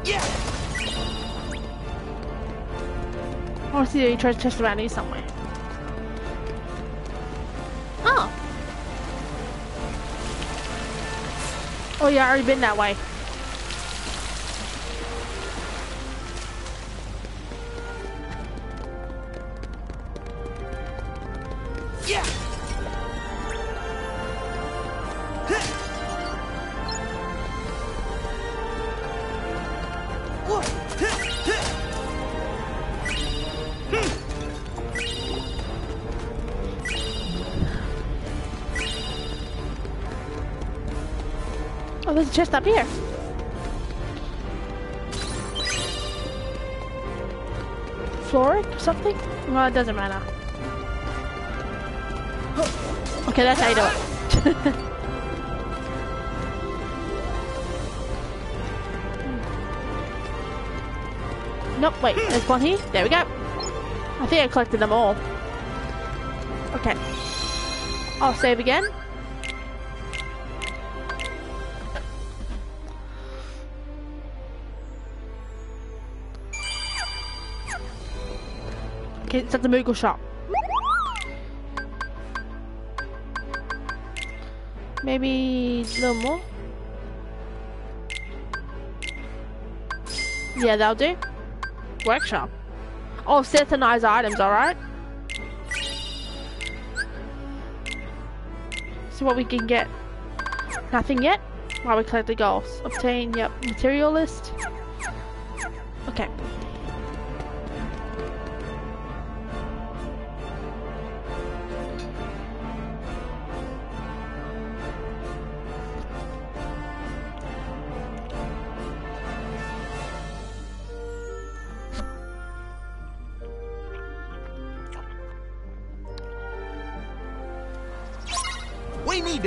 Yeah! I want to see if any treasure chests around here somewhere. Oh. Oh yeah, I already been that way. Chest up here. Floric or something? Well, it doesn't matter. Okay, that's how you do it. nope, wait, there's one here. There we go. I think I collected them all. Okay. I'll save again. It's at the Moogle shop. Maybe a little more. Yeah, that'll do. Workshop. Oh, synthesize items, alright? See what we can get. Nothing yet? While we collect the goals. Obtain, yep, material list. Okay.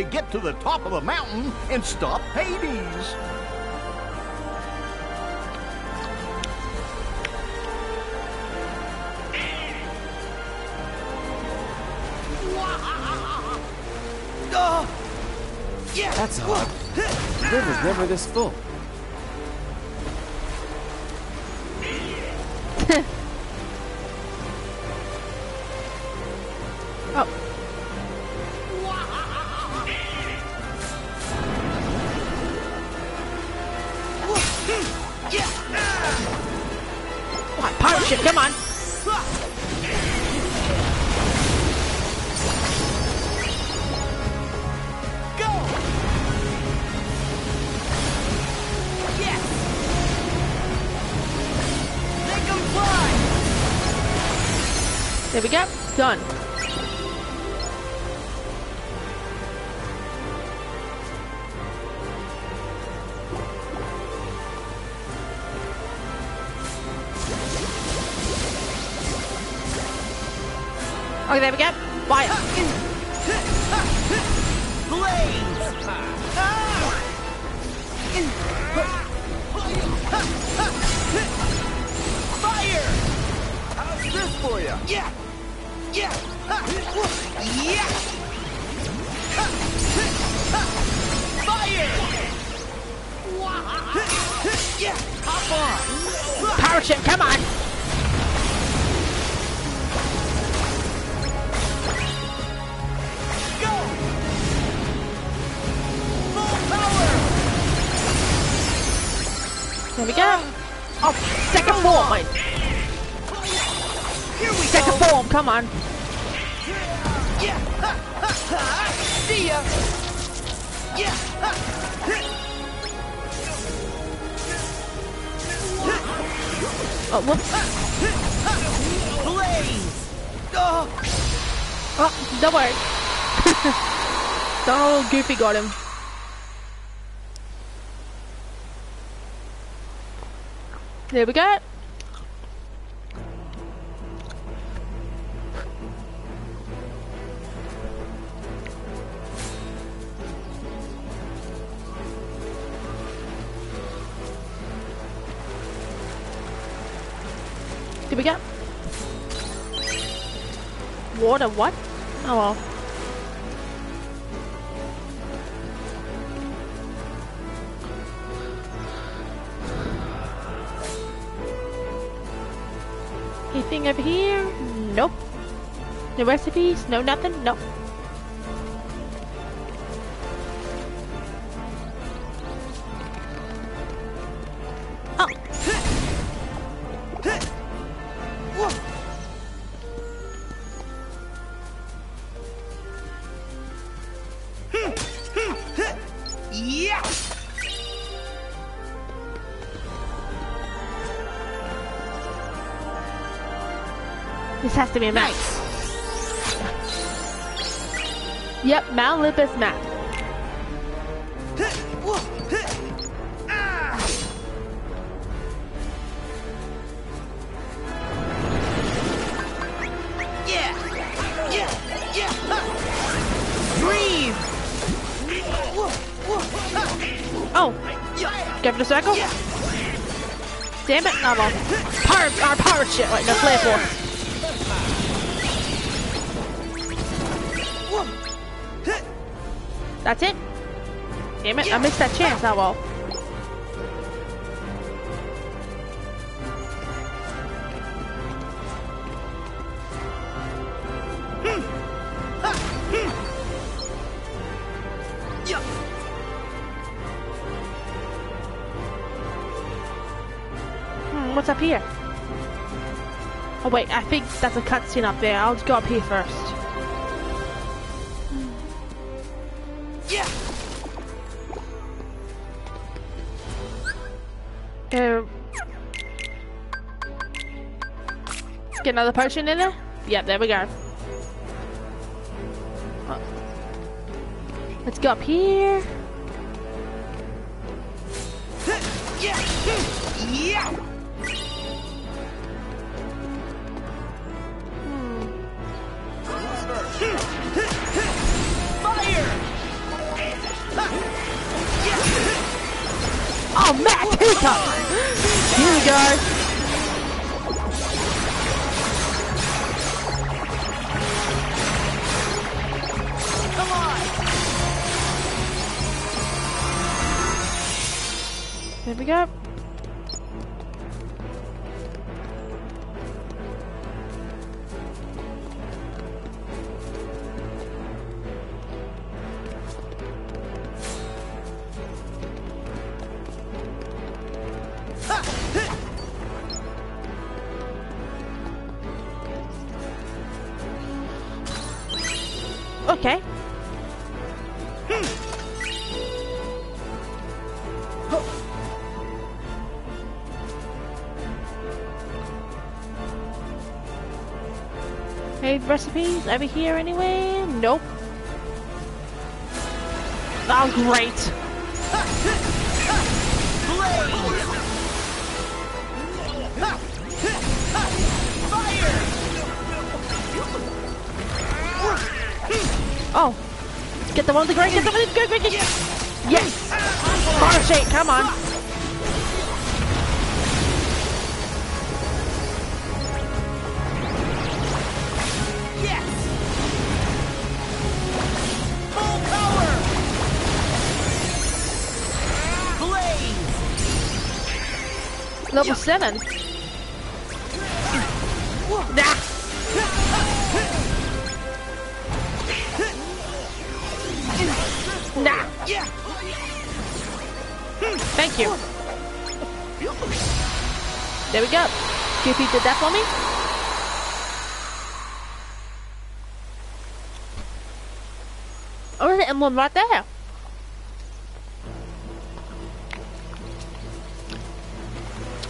To get to the top of the mountain and stop Hades. That's odd. The river's never this full. This for you? Yeah! Yeah! Yeah! Fire! Yeah! Hop on! Ship, come on! Go! Full power! There we go. Oh, second form, mate. Second go! form, come on. See ya! Oh, whoops. Blaze! Oh, Oh, don't worry. Donald Goofy got him. There we go. Water? What? Oh well. Anything over here? Nope. No recipes? No nothing? Nope. Has to be a map. Yep, Mount Olympus map. Yeah! Yeah! Yeah! Breathe! Oh, the circle. Damn it! Oh well. Pirate, our pirate ship. Wait, no, flare force. That's it. Damn it! I missed that chance. Oh well. Yeah! Hmm, what's up here? Oh wait, I think that's a cutscene up there. I'll just go up here first. Another potion in there? Yep, there we go. Let's go up here. Recipes over here anywhere? Nope. Oh, great. Oh. Get the one with the great, get the one with the great. Yes! Fire shake, come on. Level 7. Nah. Nah. Thank you. There we go. QP did that for me. Oh, there's an emblem right there.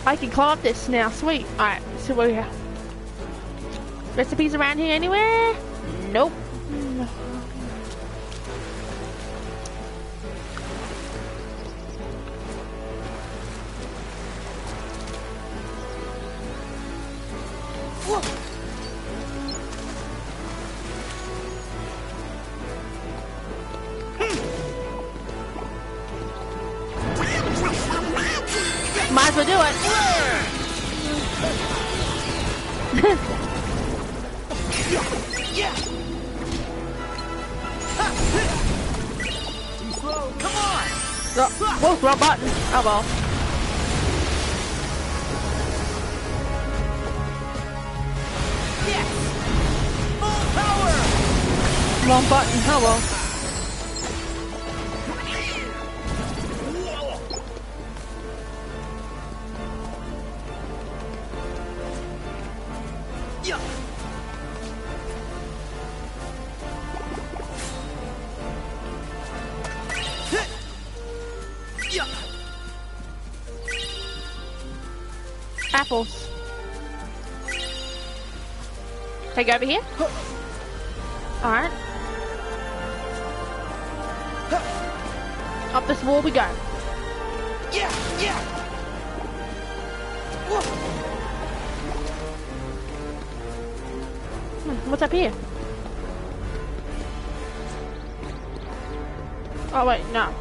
I can climb this now. Sweet. Alright, so we have? Recipes around here anywhere? Nope. Hmm. Can I go over here? Alright. Up this wall we go. Yeah. Yeah. What's up here? Oh wait, no.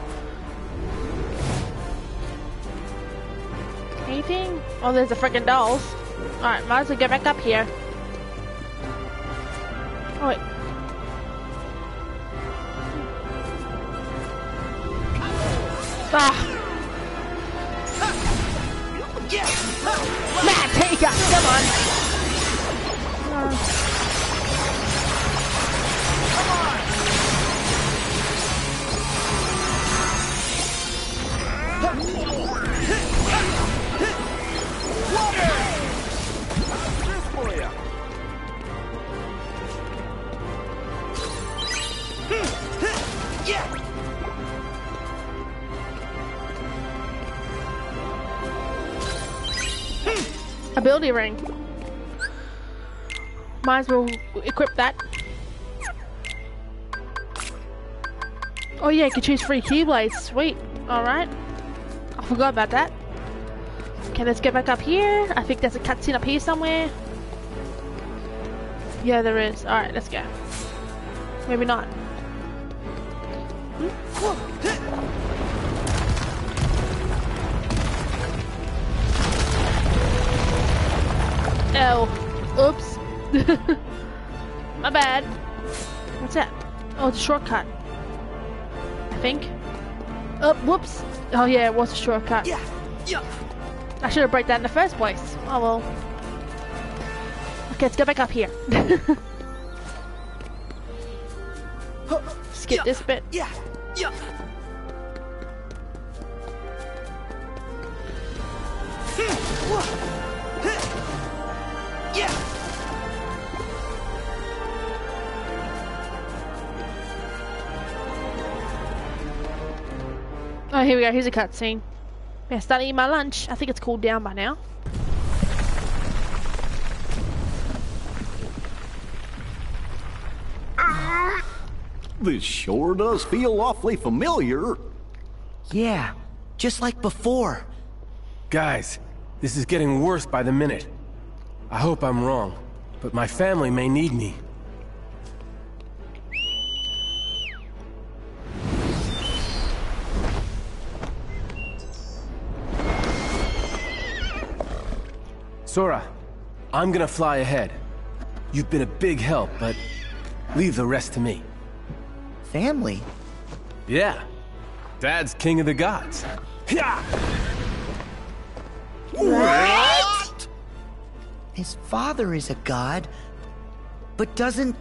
Anything? Oh, there's the freaking dolls. Alright, might as well get back up here. Ability ring. Might as well equip that. Oh yeah, you can choose free keyblades. Sweet. Alright. I forgot about that. Okay, let's get back up here. I think there's a cutscene up here somewhere. Yeah, there is. Alright, let's go. Maybe not. Hmm? Oh. Oops. My bad. What's that? Oh, it's a shortcut. I think. Oh, whoops. Oh yeah, it was a shortcut. Yeah. Yeah. I should have break that in the first place. Oh well. Okay, let's go back up here. Skip this bit. Yeah. Yeah. Yeah. Here we go. Here's a cutscene. Yeah, starting to eat my lunch. I think it's cooled down by now. Ah. This sure does feel awfully familiar. Yeah, just like before. Guys, this is getting worse by the minute. I hope I'm wrong, but my family may need me. Sora, I'm gonna fly ahead. You've been a big help, but leave the rest to me. Family? Yeah. Dad's king of the gods. Yeah! What? His father is a god, but doesn't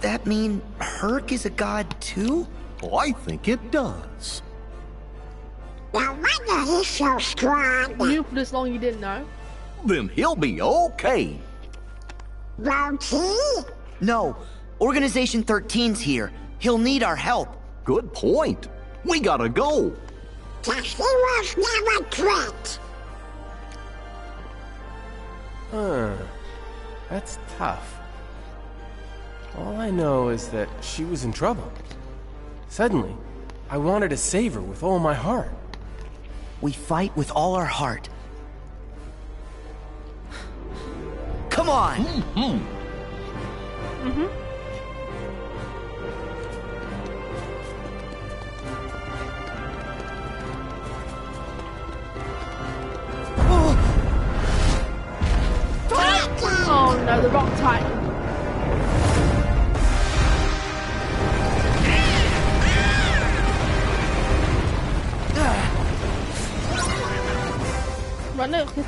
that mean Herc is a god too? Oh, I think it does. No wonder he's so strong. You knew for this long you didn't know. Then he'll be okay. Won't he? No, Organization 13's here. He'll need our help. Good point. We gotta go. Just he was never quit. Huh. That's tough. All I know is that she was in trouble. Suddenly, I wanted to save her with all my heart. We fight with all our heart. Come on! Mm-hmm. Mm-hmm.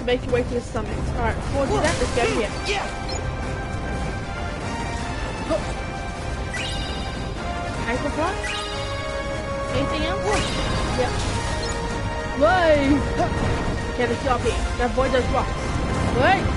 To make your way to the summit. Alright, before we do that, let's go here. Yeah. Ankle front? Anything else? Yep. Whoa! Okay, let's go up here. Now avoid those rocks. Wait!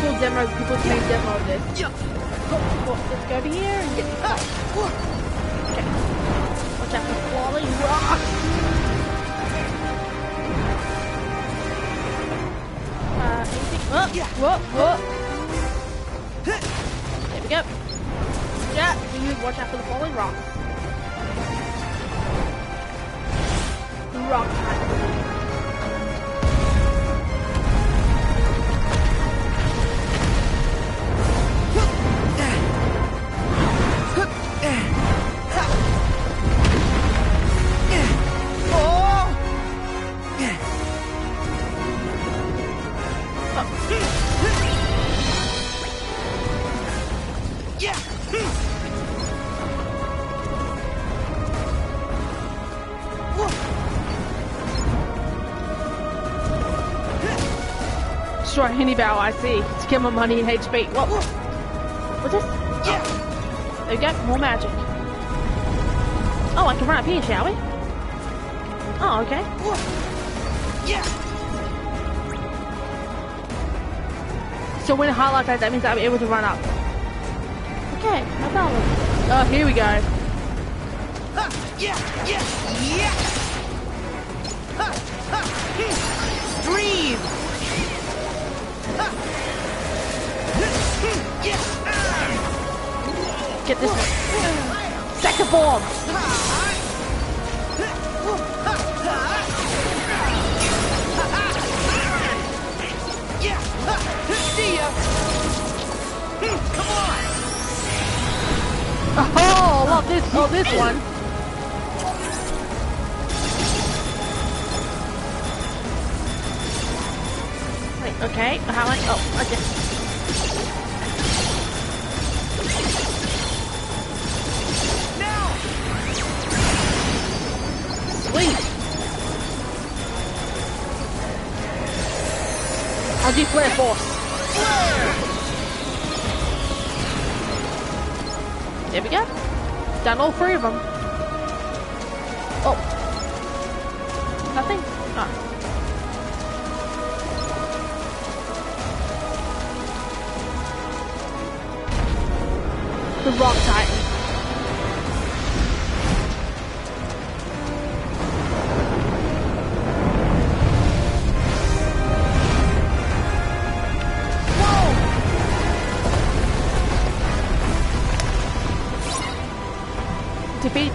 Rock titan. I saw demo, people playing demo of this. Yeah. Oh, oh, let's go over here and get this stuff. Okay. Watch out for falling rocks. Uh, anything? Oh, yeah. Whoa, whoa. There we go. Yeah, you watch out for the falling rocks. Rock any bow I see to get my money and HP. What? What's this? Yeah. There we go, more magic. Oh, I can run up here, shall we? Oh, okay. Yeah. So when it highlights that, that means I'm able to run up. Okay, no problem. Oh, here we go. Yeah, yeah, yeah. Dream. Hmm. Get this second form. See ya. Come on. Oh, love this. Oh, this one. Wait, okay. How much? Oh, okay. Do flare force. There we go. Done all three of them.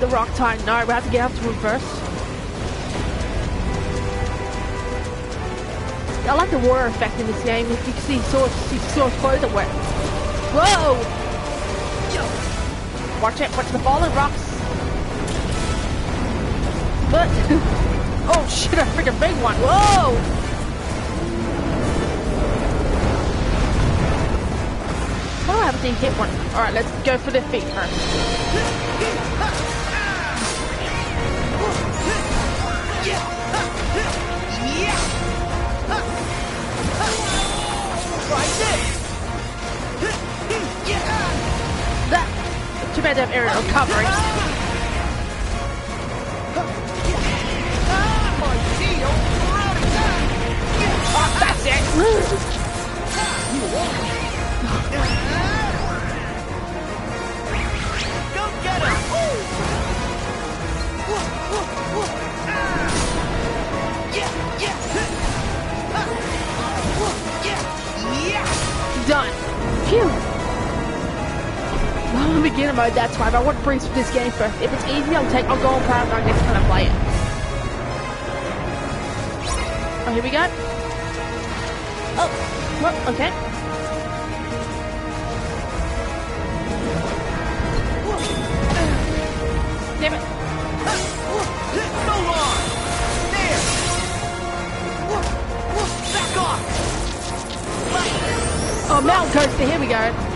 The Rock Titan. No, we have to get up to first. I like the water effect in this game. If you see Sora's, see Sora's clothes are wet. Whoa! Watch it, watch the falling rocks. But, oh shit, a freaking big one. Whoa! I haven't seen hit one. Alright, let's go for the feet first. Too bad they have aerial recovery. Oh, that's it! Beginner mode, that's fine. I want to breeze through this game first. If it's easy, I'll take. I'll go on Paragon next time I play it. Oh, here we go. Oh, what? Okay. Damn it. So long. There. Back off. Oh, Mountain Coaster, here we go.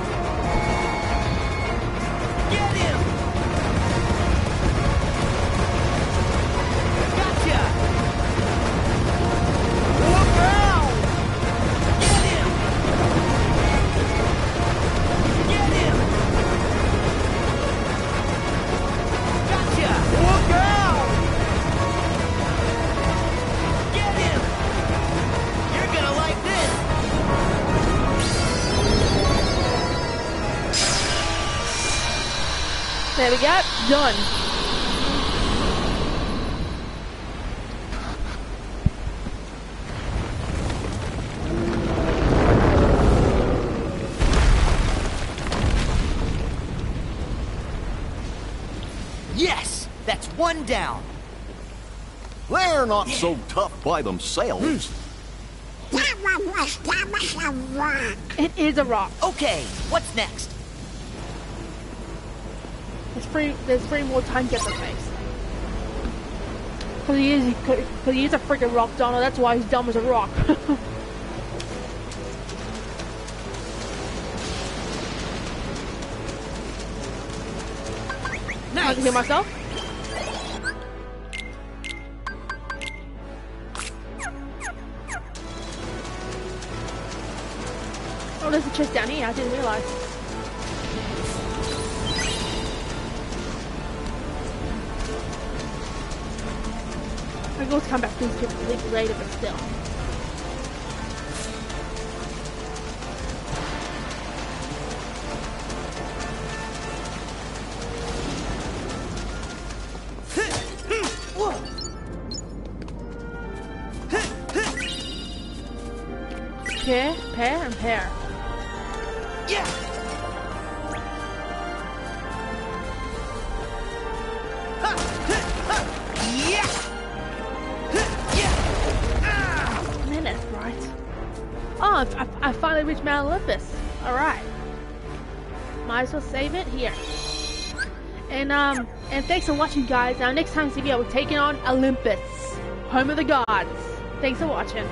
There we. Done. Yes, that's one down. They're not so tough by themselves. Hmm. That one was that was a rock. It is a rock. Okay, what's next? There's three. There's three more time different things. Cause he is. Cause he is a freaking rock, Donald. That's why he's dumb as a rock. Now I can hear myself. Oh, there's a chest down here. I didn't realize. To come back to people a later, but still. Thanks for watching guys. Now next time video we're taking on Olympus. Home of the gods. Thanks for watching.